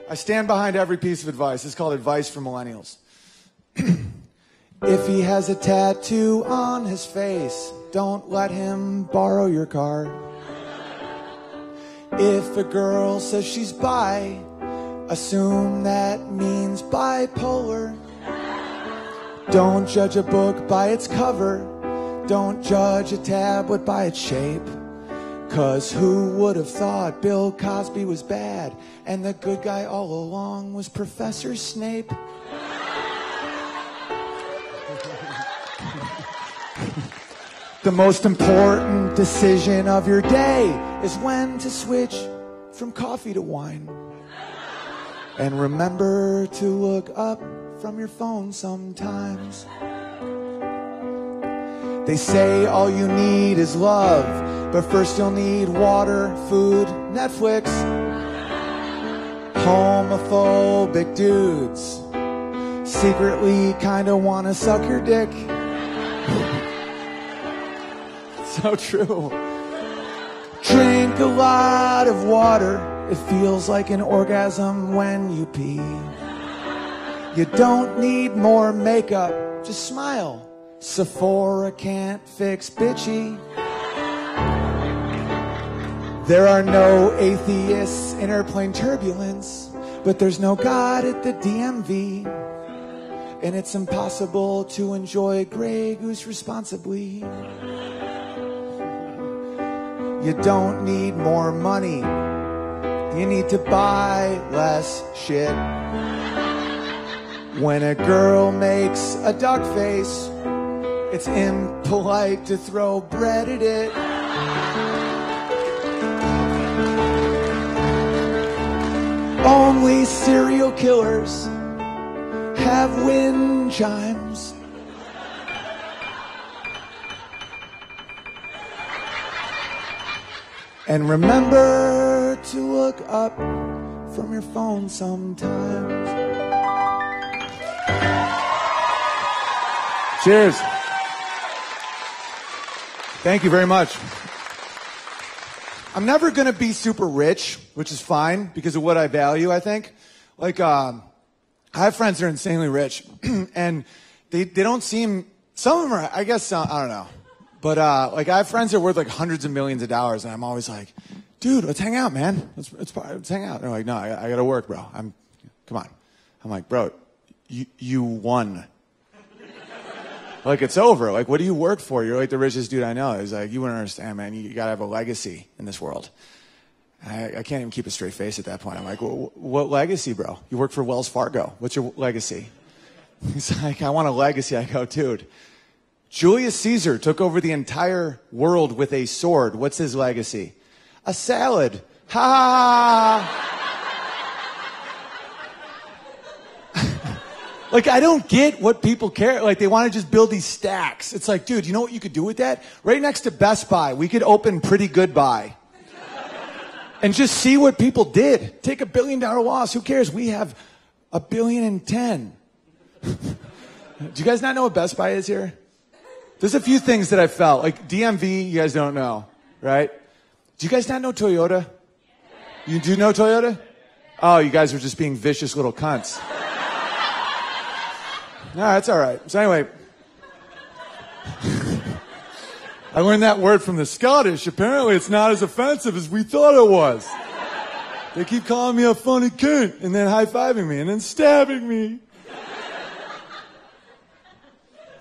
I stand behind every piece of advice. It's called Advice for Millennials. if he has a tattoo on his face, don't let him borrow your car. If a girl says she's bi, assume that means bipolar. Don't judge a book by its cover. Don't judge a tablet by its shape. Cause who would have thought Bill Cosby was bad and the good guy all along was Professor Snape? The most important decision of your day is when to switch from coffee to wine. And remember to look up from your phone sometimes. They say all you need is love, but first you'll need water, food, Netflix. Homophobic dudes secretly kinda wanna suck your dick so true. Drink a lot of water. It feels like an orgasm when you pee. You don't need more makeup. Just smile. Sephora can't fix bitchy. There are no atheists in airplane turbulence, but there's no God at the DMV. And it's impossible to enjoy Grey Goose responsibly. You don't need more money. You need to buy less shit. When a girl makes a duck face, it's impolite to throw bread at it. Only serial killers have wind chimes. And remember to look up from your phone sometimes. Cheers. Thank you very much. I'm never going to be super rich, which is fine because of what I value, I think. Like, um, I have friends that are insanely rich, and they, they don't seem, some of them are, I guess, uh, I don't know. But, uh, like, I have friends that are worth like hundreds of millions of dollars, and I'm always like, dude, let's hang out, man. Let's, let's, let's hang out. And they're like, no, I, I gotta work, bro. I'm, come on. I'm like, bro, you, you won. Like, it's over. Like, what do you work for? You're like the richest dude I know. He's like, you wouldn't understand, man. You, gotta have a legacy in this world. I, I can't even keep a straight face at that point. I'm like, well, what legacy, bro? You work for Wells Fargo. What's your legacy? He's like, I want a legacy. I go, dude, Julius Caesar took over the entire world with a sword. What's his legacy? A salad. Ha Like, I don't get what people care. Like, they want to just build these stacks. It's like, dude, you know what you could do with that? Right next to Best Buy, we could open Pretty Good Buy. and just see what people did. Take a billion dollar loss. Who cares? We have a billion and ten. do you guys not know what Best Buy is here? There's a few things that I felt. Like DMV, you guys don't know, right? Do you guys not know Toyota? You do know Toyota? Oh, you guys are just being vicious little cunts. No, that's all right. So anyway, I learned that word from the Scottish. Apparently, it's not as offensive as we thought it was. They keep calling me a funny cunt and then high fiving me and then stabbing me.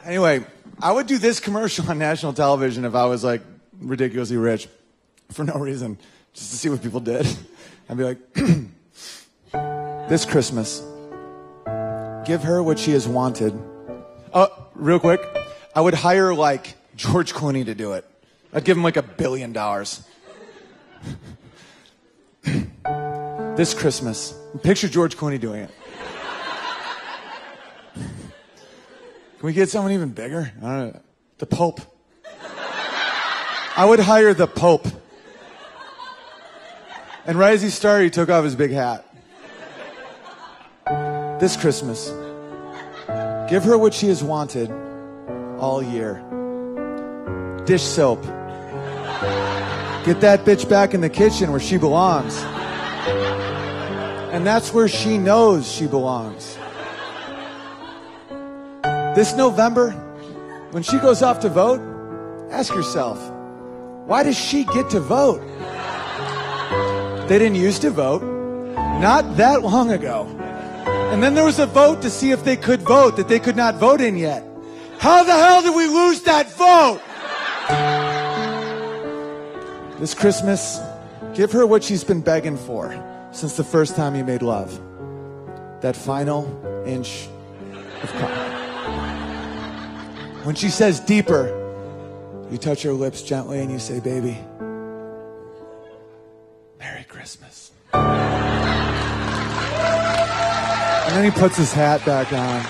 Anyway, I would do this commercial on national television if I was like ridiculously rich for no reason, just to see what people did. I'd be like, this Christmas, give her what she has wanted. Uh, real quick, I would hire like George Clooney to do it. I'd give him like a billion dollars. this Christmas, picture George Clooney doing it. Can we get someone even bigger? I don't know. The Pope. I would hire the Pope. And right as he started, he took off his big hat. This Christmas, give her what she has wanted all year dish soap. Get that bitch back in the kitchen where she belongs. And that's where she knows she belongs. This November, when she goes off to vote, ask yourself, why does she get to vote? They didn't used to vote. Not that long ago. And then there was a vote to see if they could vote that they could not vote in yet. How the hell did we lose that vote? This Christmas, give her what she's been begging for since the first time you made love. That final inch of comfort. When she says deeper, you touch her lips gently and you say, baby, Merry Christmas. And then he puts his hat back on.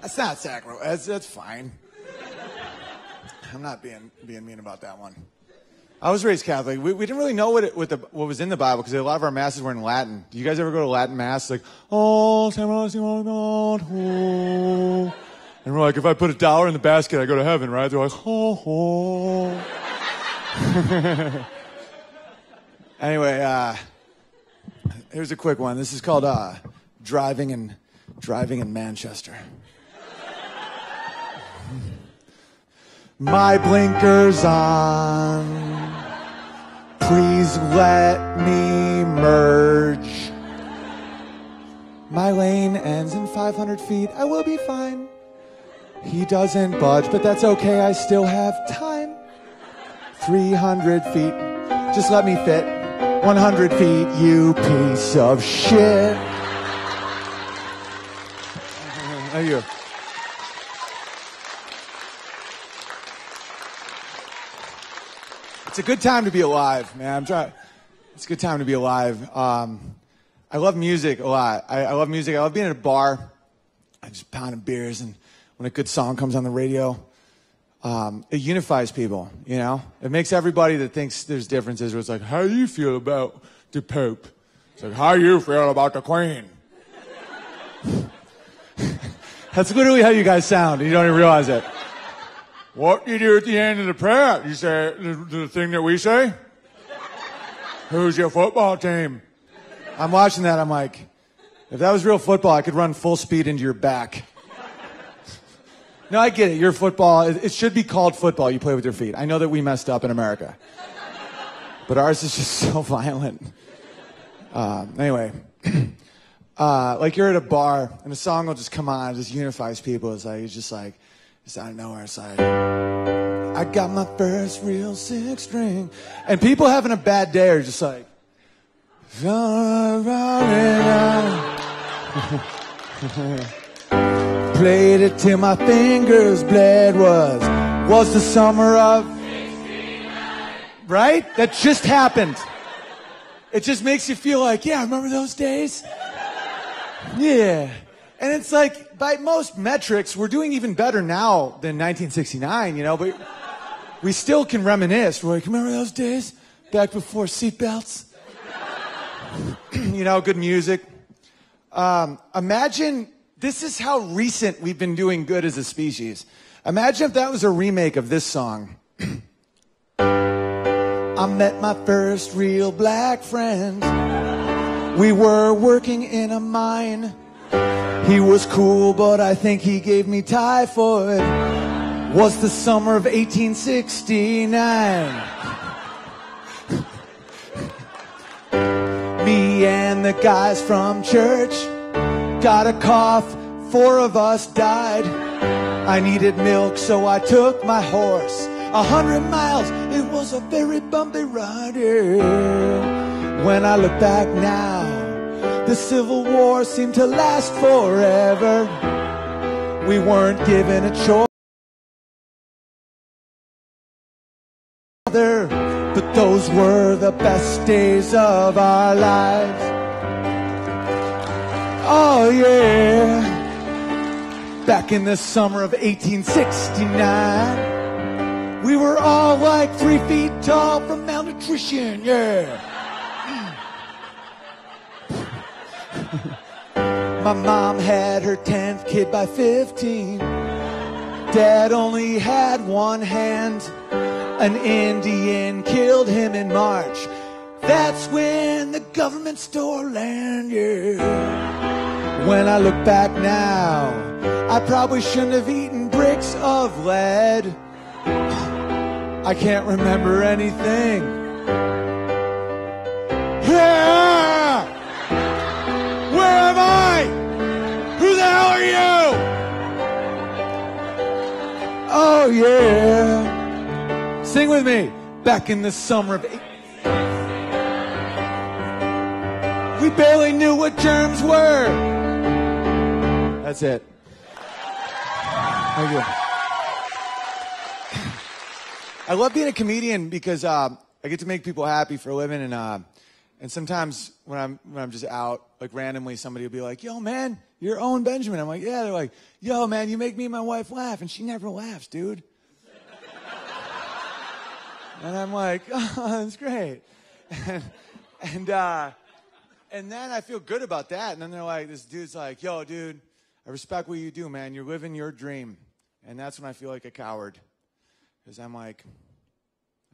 that's not sacrilege. That's, that's fine. I'm not being, being mean about that one. I was raised Catholic. We, we didn't really know what, it, what, the, what was in the Bible because a lot of our masses were in Latin. Do you guys ever go to Latin mass? Like, oh, God, oh. And we're like, if I put a dollar in the basket, I go to heaven, right? They're like, oh, oh. anyway, uh, here's a quick one. This is called uh, driving in driving in Manchester. My blinkers on. Please let me merge. My lane ends in 500 feet. I will be fine. He doesn't budge, but that's okay. I still have time. 300 feet. Just let me fit. 100 feet, you piece of shit. Thank you. It's a good time to be alive, man. I'm trying. It's a good time to be alive. Um, I love music a lot. I, I love music. I love being at a bar. I'm just pounding beers, and when a good song comes on the radio, um, it unifies people. You know, it makes everybody that thinks there's differences. Where it's like, how do you feel about the Pope? It's like, how you feel about the Queen? That's literally how you guys sound. You don't even realize it. What do you do at the end of the prayer? You say the, the thing that we say? Who's your football team? I'm watching that. I'm like, if that was real football, I could run full speed into your back. No, I get it. Your football, it, should be called football. You play with your feet. I know that we messed up in America. But ours is just so violent. Um, anyway, uh, like you're at a bar and a song will just come on, it just unifies people. It's like, it's just like, it's out of nowhere. It's like, I got my first real six string. And people having a bad day are just like, Played it till my fingers bled was was the summer of 69. right? That just happened. It just makes you feel like, yeah, remember those days? Yeah. And it's like, by most metrics, we're doing even better now than 1969, you know, but we still can reminisce. We're like, remember those days? Back before seatbelts? you know, good music. Um, imagine this is how recent we've been doing good as a species. Imagine if that was a remake of this song. I met my first real black friend. We were working in a mine. He was cool, but I think he gave me typhoid. Was the summer of 1869. Me and the guys from church got a cough. Four of us died. I needed milk, so I took my horse. A hundred miles, it was a very bumpy ride. When I look back now, the Civil War seemed to last forever. We weren't given a choice. But those were the best days of our lives. Oh, yeah. Back in the summer of 1869, we were all like three feet tall from malnutrition. Yeah. My mom had her 10th kid by 15. Dad only had one hand. An Indian killed him in March. That's when the government stole land, yeah. When I look back now, I probably shouldn't have eaten bricks of lead. I can't remember anything. Yeah! Where am I? Who the hell are you? Oh, yeah. Sing with me. Back in the summer of. We barely knew what germs were. That's it. Thank you. I love being a comedian because uh, I get to make people happy for a living, and uh, and sometimes when I'm when I'm just out, like randomly, somebody will be like, "Yo, man, you're Owen Benjamin." I'm like, "Yeah." They're like, "Yo, man, you make me and my wife laugh," and she never laughs, dude. And I'm like, oh, that's great. And, and, uh, and then I feel good about that. And then they're like, this dude's like, yo, dude, I respect what you do, man. You're living your dream. And that's when I feel like a coward. Because I'm like,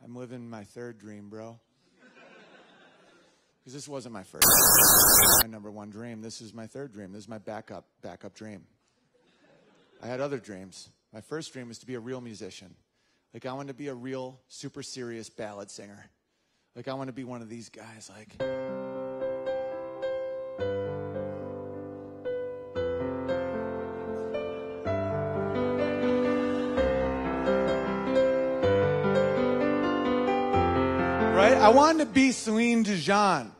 I'm living my third dream, bro. Because this wasn't my first, my number one dream. This is my third dream. This is my backup, backup dream. I had other dreams. My first dream was to be a real musician. Like, I want to be a real, super serious ballad singer. Like, I want to be one of these guys, like. I wanted to be Celine Dijon.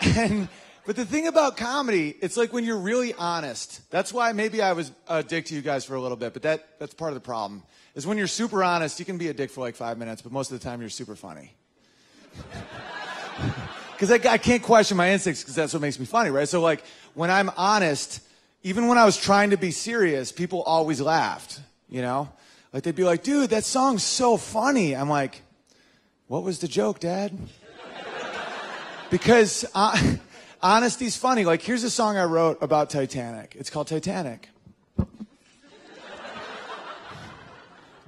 and but the thing about comedy, it's like when you're really honest. That's why maybe I was a dick to you guys for a little bit, but that that's part of the problem. Is when you're super honest, you can be a dick for like five minutes, but most of the time you're super funny. Because I, I can't question my instincts because that's what makes me funny, right? So like when I'm honest, even when I was trying to be serious, people always laughed, you know? Like they'd be like, dude, that song's so funny. I'm like, what was the joke, Dad? because uh, honesty's funny. Like here's a song I wrote about Titanic. It's called Titanic.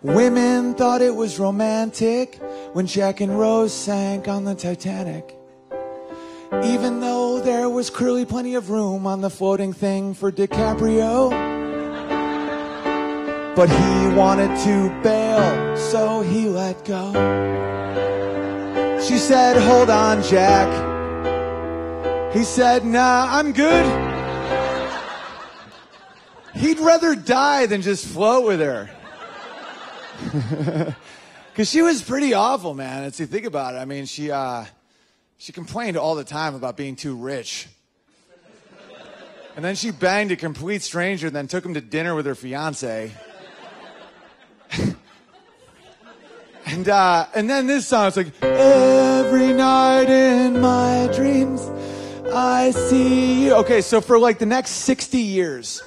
Women thought it was romantic when Jack and Rose sank on the Titanic. Even though there was clearly plenty of room on the floating thing for DiCaprio. But he wanted to bail, so he let go. She said, Hold on, Jack. He said, Nah, I'm good. He'd rather die than just float with her. Because she was pretty awful, man. As you think about it, I mean, she, uh, she complained all the time about being too rich. And then she banged a complete stranger and then took him to dinner with her fiance. and, uh, and then this song, it's like, every night in my dreams, I see you. Okay, so for like the next 60 years,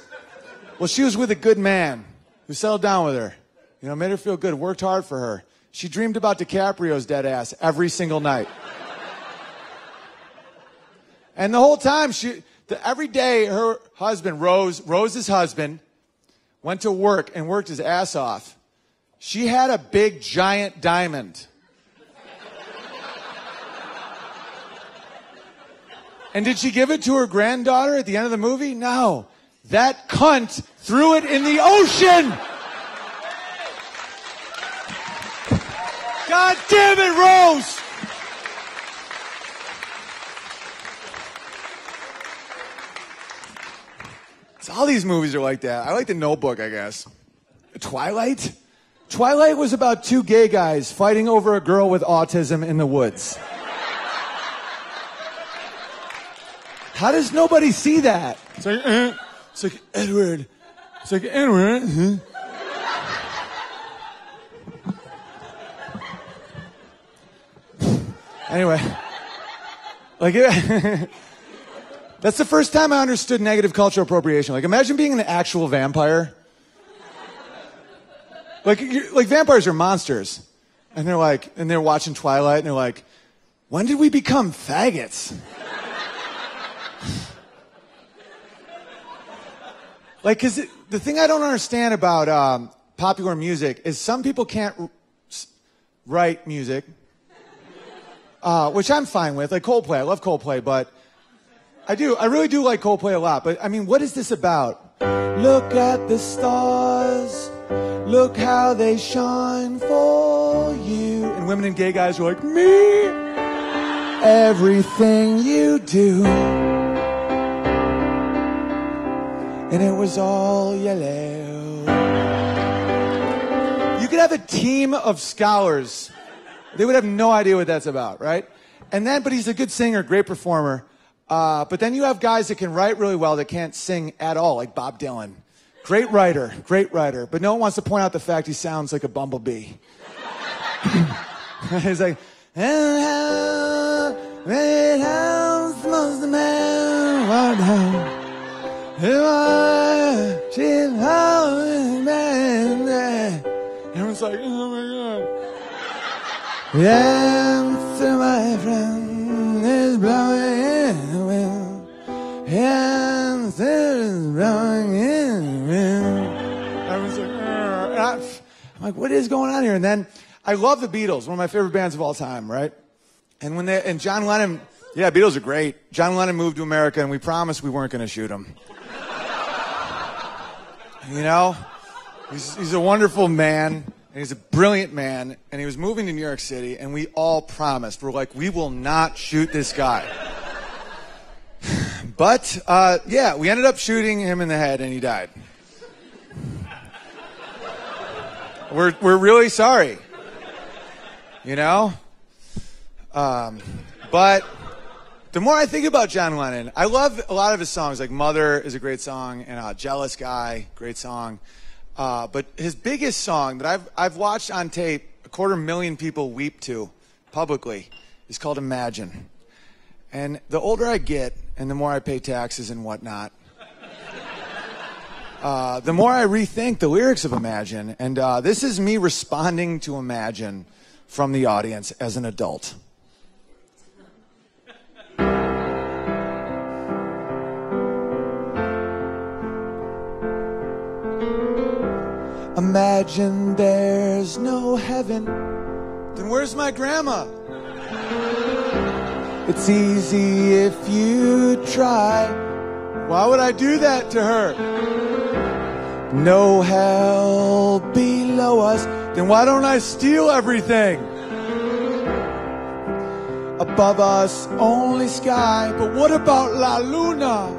well, she was with a good man who settled down with her. You know, made her feel good, worked hard for her. She dreamed about DiCaprio's dead ass every single night. and the whole time, she, the, every day, her husband, Rose, Rose's husband, went to work and worked his ass off. She had a big, giant diamond. And did she give it to her granddaughter at the end of the movie? No. That cunt threw it in the ocean! God damn it, Rose! So all these movies are like that. I like The Notebook, I guess. Twilight? Twilight was about two gay guys fighting over a girl with autism in the woods. How does nobody see that? It's like, uh, it's like Edward. It's like Edward. Uh-huh. Anyway, like, that's the first time I understood negative cultural appropriation. Like, imagine being an actual vampire. Like, like vampires are monsters, and they're like, and they're watching Twilight, and they're like, when did we become faggots? like, because the thing I don't understand about um, popular music is some people can't write music uh, which I'm fine with. Like Coldplay, I love Coldplay, but I do, I really do like Coldplay a lot. But I mean, what is this about? Look at the stars, look how they shine for you. And women and gay guys are like, me, everything you do. And it was all yellow. You could have a team of scholars they would have no idea what that's about, right? And then, but he's a good singer, great performer. Uh, but then you have guys that can write really well that can't sing at all, like Bob Dylan. Great writer, great writer. But no one wants to point out the fact he sounds like a bumblebee. he's like, and how many times must the man walk down? Everyone's like, oh my god. The answer, my friend, is blowing in the wind. The answer is blowing in I'm like, what is going on here? And then I love the Beatles, one of my favorite bands of all time, right? And when they, and John Lennon, yeah, Beatles are great. John Lennon moved to America and we promised we weren't going to shoot him. you know? He's, he's a wonderful man and he's a brilliant man, and he was moving to New York City, and we all promised, we're like, we will not shoot this guy. but, uh, yeah, we ended up shooting him in the head, and he died. We're, we're really sorry. You know? Um, but the more I think about John Lennon, I love a lot of his songs. Like Mother is a great song, and uh, Jealous Guy, great song. Uh, but his biggest song that I've, I've watched on tape, a quarter million people weep to publicly, is called Imagine. And the older I get, and the more I pay taxes and whatnot, uh, the more I rethink the lyrics of Imagine. And uh, this is me responding to Imagine from the audience as an adult. Imagine there's no heaven. Then where's my grandma? It's easy if you try. Why would I do that to her? No hell below us. Then why don't I steal everything? Above us, only sky. But what about La Luna?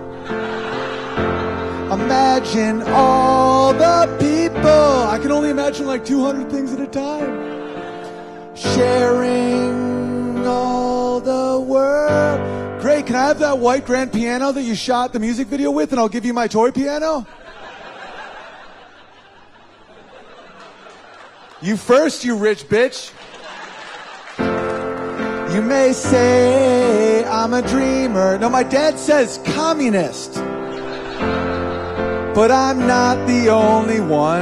Imagine all the people. I can only imagine like 200 things at a time. Sharing all the world. Great. Can I have that white grand piano that you shot the music video with and I'll give you my toy piano? You first, you rich bitch. You may say I'm a dreamer. No, my dad says communist. But I'm not the only one.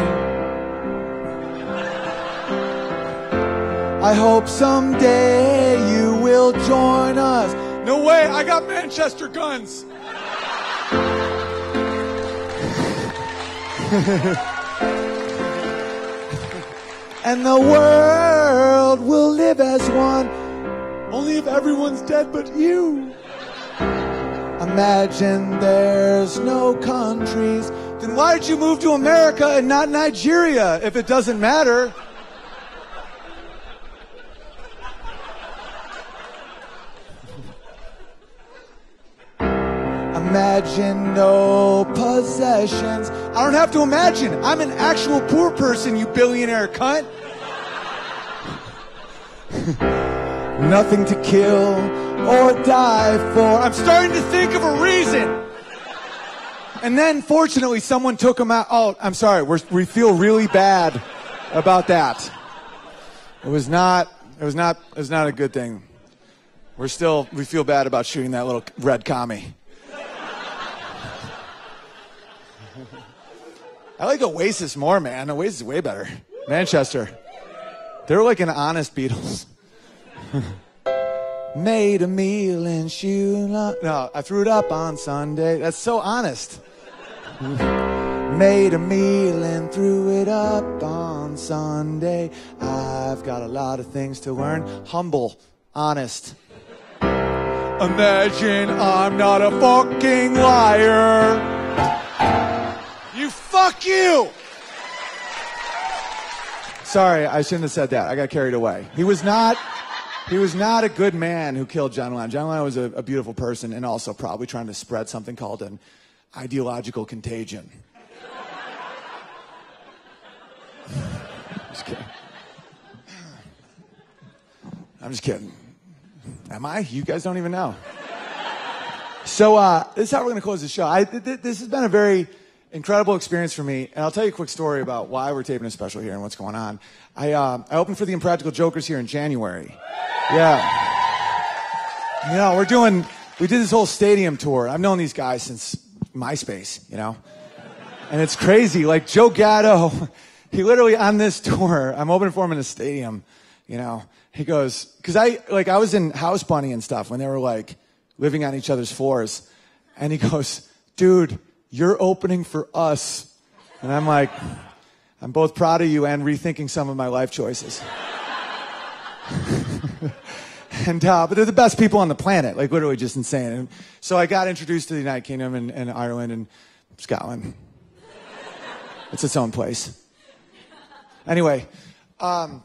I hope someday you will join us. No way, I got Manchester guns. and the world will live as one. Only if everyone's dead but you. Imagine there's no countries. Then why did you move to America and not Nigeria if it doesn't matter? Imagine no possessions. I don't have to imagine. I'm an actual poor person, you billionaire cunt. Nothing to kill or die for. I'm starting to think of a reason. And then, fortunately, someone took him out. Oh, I'm sorry. We're, we feel really bad about that. It was not. It was not. It was not a good thing. We're still. We feel bad about shooting that little red commie. I like Oasis more, man. Oasis is way better. Manchester. They're like an honest Beatles. Made a meal and shoe. No, I threw it up on Sunday. That's so honest. Made a meal and threw it up on Sunday. I've got a lot of things to learn. Humble, honest. Imagine I'm not a fucking liar. Fuck you! Sorry, I shouldn't have said that. I got carried away. He was not. He was not a good man who killed John Lennon. John Lennon was a, a beautiful person and also probably trying to spread something called an ideological contagion. just kidding. I'm just kidding. Am I? You guys don't even know. So uh, this is how we're going to close the show. I, th- th- this has been a very incredible experience for me, and I'll tell you a quick story about why we're taping a special here and what's going on. I, uh, I opened for the Impractical Jokers here in January. Yeah. You know, we're doing, we did this whole stadium tour. I've known these guys since MySpace, you know? And it's crazy. Like Joe Gatto, he literally on this tour, I'm opening for him in a stadium, you know? He goes, cause I, like, I was in House Bunny and stuff when they were like living on each other's floors. And he goes, dude, you're opening for us. And I'm like, I'm both proud of you and rethinking some of my life choices. and uh, but they're the best people on the planet, like literally just insane. And so I got introduced to the United Kingdom and, and Ireland and Scotland. It's its own place. Anyway, um,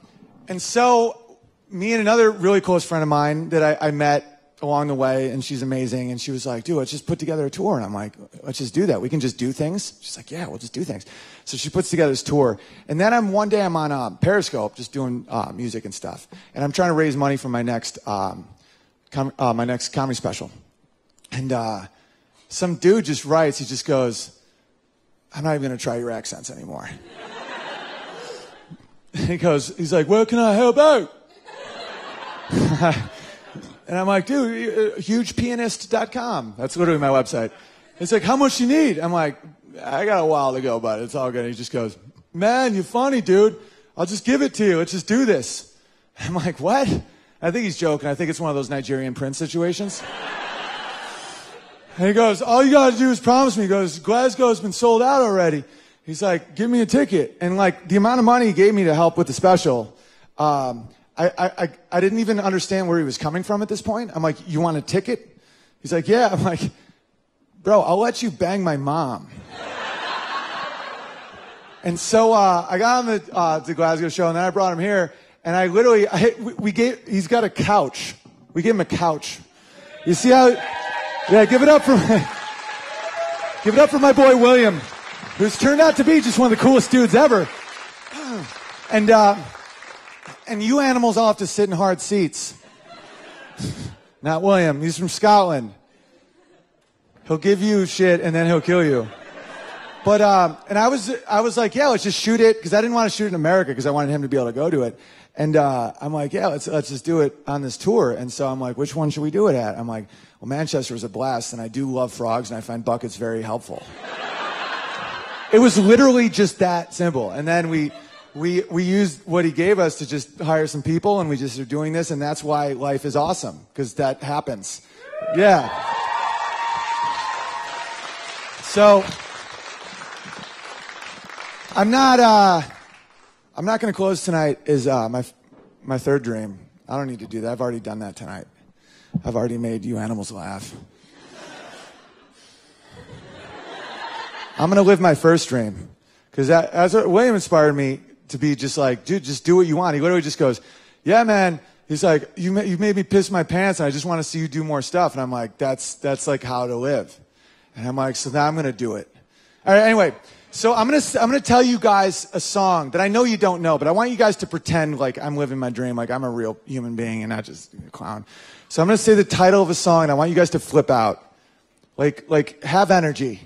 and so me and another really close friend of mine that I, I met along the way, and she's amazing. And she was like, dude, let's just put together a tour. And I'm like, let's just do that. We can just do things. She's like, yeah, we'll just do things. So she puts together this tour. And then I'm one day I'm on uh, Periscope, just doing uh, music and stuff. And I'm trying to raise money for my next, um, com- uh, my next comedy special. And uh, some dude just writes, he just goes, I'm not even going to try your accents anymore. he goes, he's like, where can I help out? and I'm like, dude, hugepianist.com. That's literally my website. It's like, how much you need? I'm like, I got a while to go, but it's all good. He just goes, man, you're funny, dude. I'll just give it to you. Let's just do this. I'm like, what? I think he's joking. I think it's one of those Nigerian prince situations. And he goes, all you got to do is promise me. He goes, Glasgow's been sold out already. He's like, give me a ticket. And like the amount of money he gave me to help with the special, um, I, I, I didn't even understand where he was coming from at this point. I'm like, you want a ticket? He's like, yeah. I'm like, bro, I'll let you bang my mom. and so uh, I got on the, uh, the Glasgow show, and then I brought him here, and I literally, I, we, we gave, he's got a couch. We gave him a couch. You see how, yeah, give it up for give it up for my boy William, who's turned out to be just one of the coolest dudes ever. And, uh, and you animals all have to sit in hard seats. Not William. He's from Scotland. He'll give you shit and then he'll kill you. But um, and I was I was like, yeah, let's just shoot it because I didn't want to shoot it in America because I wanted him to be able to go to it. And uh, I'm like, yeah, let's let's just do it on this tour. And so I'm like, which one should we do it at? I'm like, well, Manchester is a blast, and I do love frogs, and I find buckets very helpful. it was literally just that simple. And then we we we used what he gave us to just hire some people, and we just are doing this, and that's why life is awesome because that happens. Yeah. So I'm not uh, I'm not going to close tonight. Is uh, my my third dream? I don't need to do that. I've already done that tonight. I've already made you animals laugh. I'm going to live my first dream because that as William inspired me to be just like, dude, just do what you want. He literally just goes, yeah, man. He's like, you, ma- you made me piss my pants and I just want to see you do more stuff. And I'm like, that's, that's like how to live. And I'm like, so now I'm going to do it. All right. Anyway, so I'm going to, I'm going to tell you guys a song that I know you don't know, but I want you guys to pretend like I'm living my dream, like I'm a real human being and not just a clown. So I'm going to say the title of a song and I want you guys to flip out. Like, like have energy.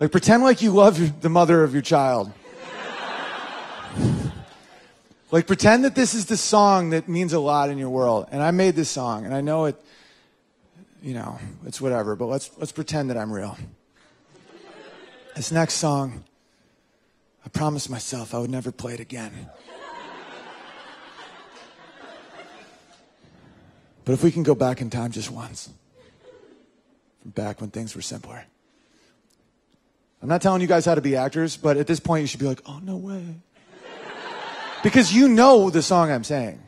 Like pretend like you love the mother of your child. Like pretend that this is the song that means a lot in your world. And I made this song and I know it you know, it's whatever, but let's let's pretend that I'm real. This next song, I promised myself I would never play it again. But if we can go back in time just once, from back when things were simpler. I'm not telling you guys how to be actors, but at this point you should be like, oh, no way. Because you know the song I'm saying.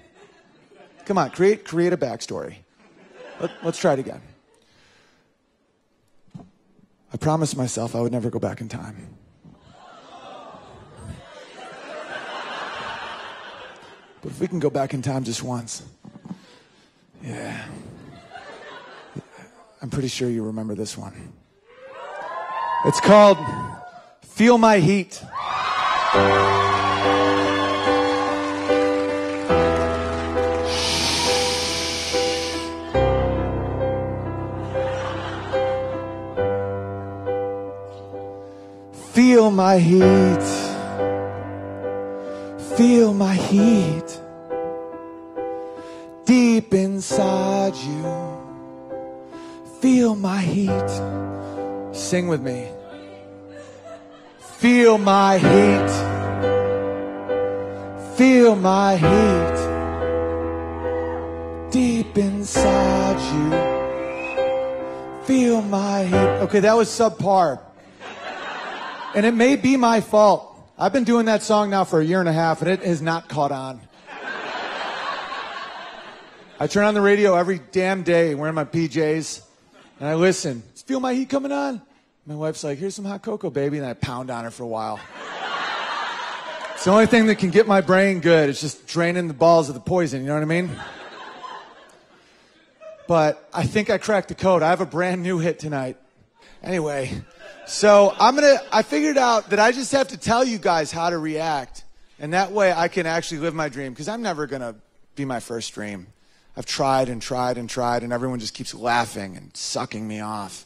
Come on, create, create a backstory. Let, let's try it again. I promised myself I would never go back in time. But if we can go back in time just once, yeah. I'm pretty sure you remember this one. It's called Feel My Heat. Feel my heat. Feel my heat. Deep inside you. Feel my heat. Sing with me. Feel my heat. Feel my heat. Deep inside you. Feel my heat. Okay, that was subpar. And it may be my fault. I've been doing that song now for a year and a half, and it has not caught on. I turn on the radio every damn day wearing my PJs, and I listen. Feel my heat coming on? My wife's like, here's some hot cocoa, baby, and I pound on her for a while. It's the only thing that can get my brain good. It's just draining the balls of the poison, you know what I mean? but I think I cracked the code. I have a brand new hit tonight. Anyway, so I'm gonna, I figured out that I just have to tell you guys how to react. And that way I can actually live my dream because I'm never gonna be my first dream. I've tried and tried and tried, and everyone just keeps laughing and sucking me off.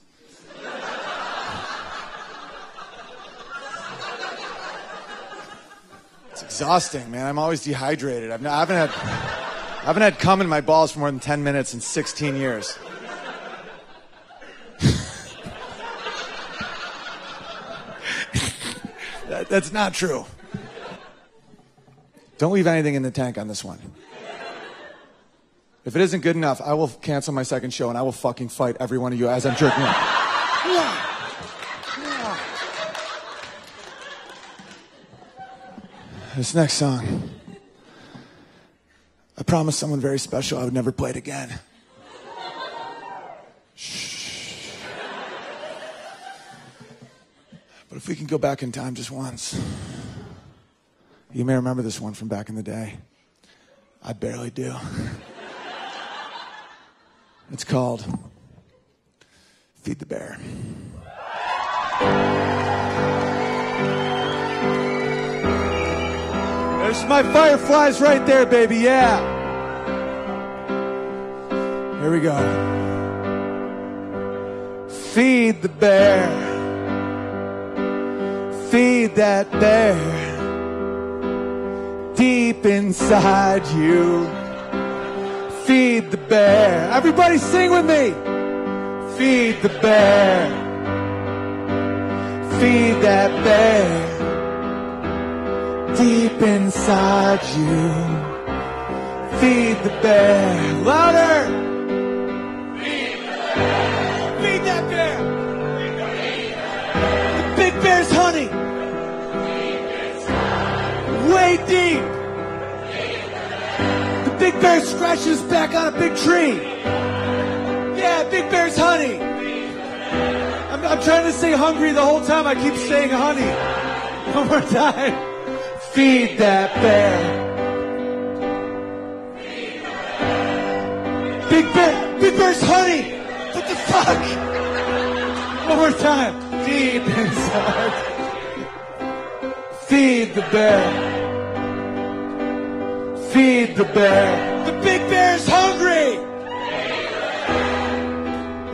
it's exhausting, man. I'm always dehydrated. I've, not, I haven't had, I haven't had cum in my balls for more than 10 minutes in 16 years. that, that's not true. Don't leave anything in the tank on this one. If it isn't good enough, I will cancel my second show and I will fucking fight every one of you as I'm jerking off. This next song, I promised someone very special I would never play it again. Shh. But if we can go back in time just once, you may remember this one from back in the day. I barely do. It's called Feed the Bear. There's my fireflies right there, baby. Yeah. Here we go. Feed the bear. Feed that bear deep inside you feed the bear. Everybody sing with me. Feed the bear. Feed that bear deep inside you. Feed the bear. Louder. Feed the bear. Feed that bear. Big bear scratches back on a big tree. Yeah, big bear's honey. I'm, I'm trying to say hungry the whole time. I keep saying honey. One more time. Feed that bear. Big bear, big bear's honey. What the fuck? One more time. Deep inside. Feed the bear. Feed the bear. The big bear's hungry.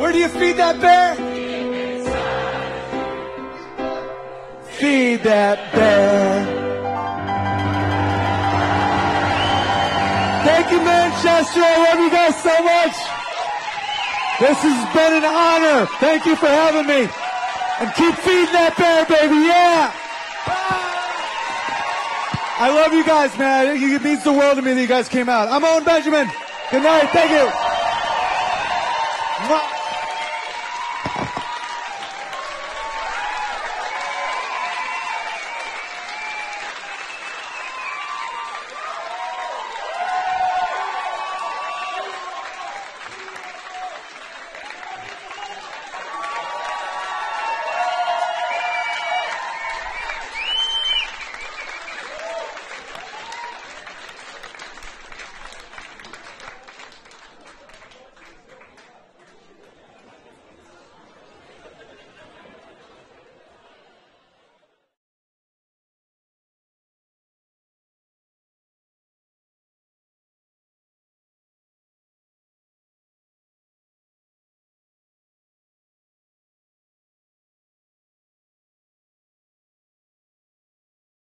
Where do you feed that bear? Feed that bear. Thank you, Manchester. I love you guys so much. This has been an honor. Thank you for having me. And keep feeding that bear, baby. Yeah. I love you guys, man. It means the world to me that you guys came out. I'm Owen Benjamin. Good night. Thank you.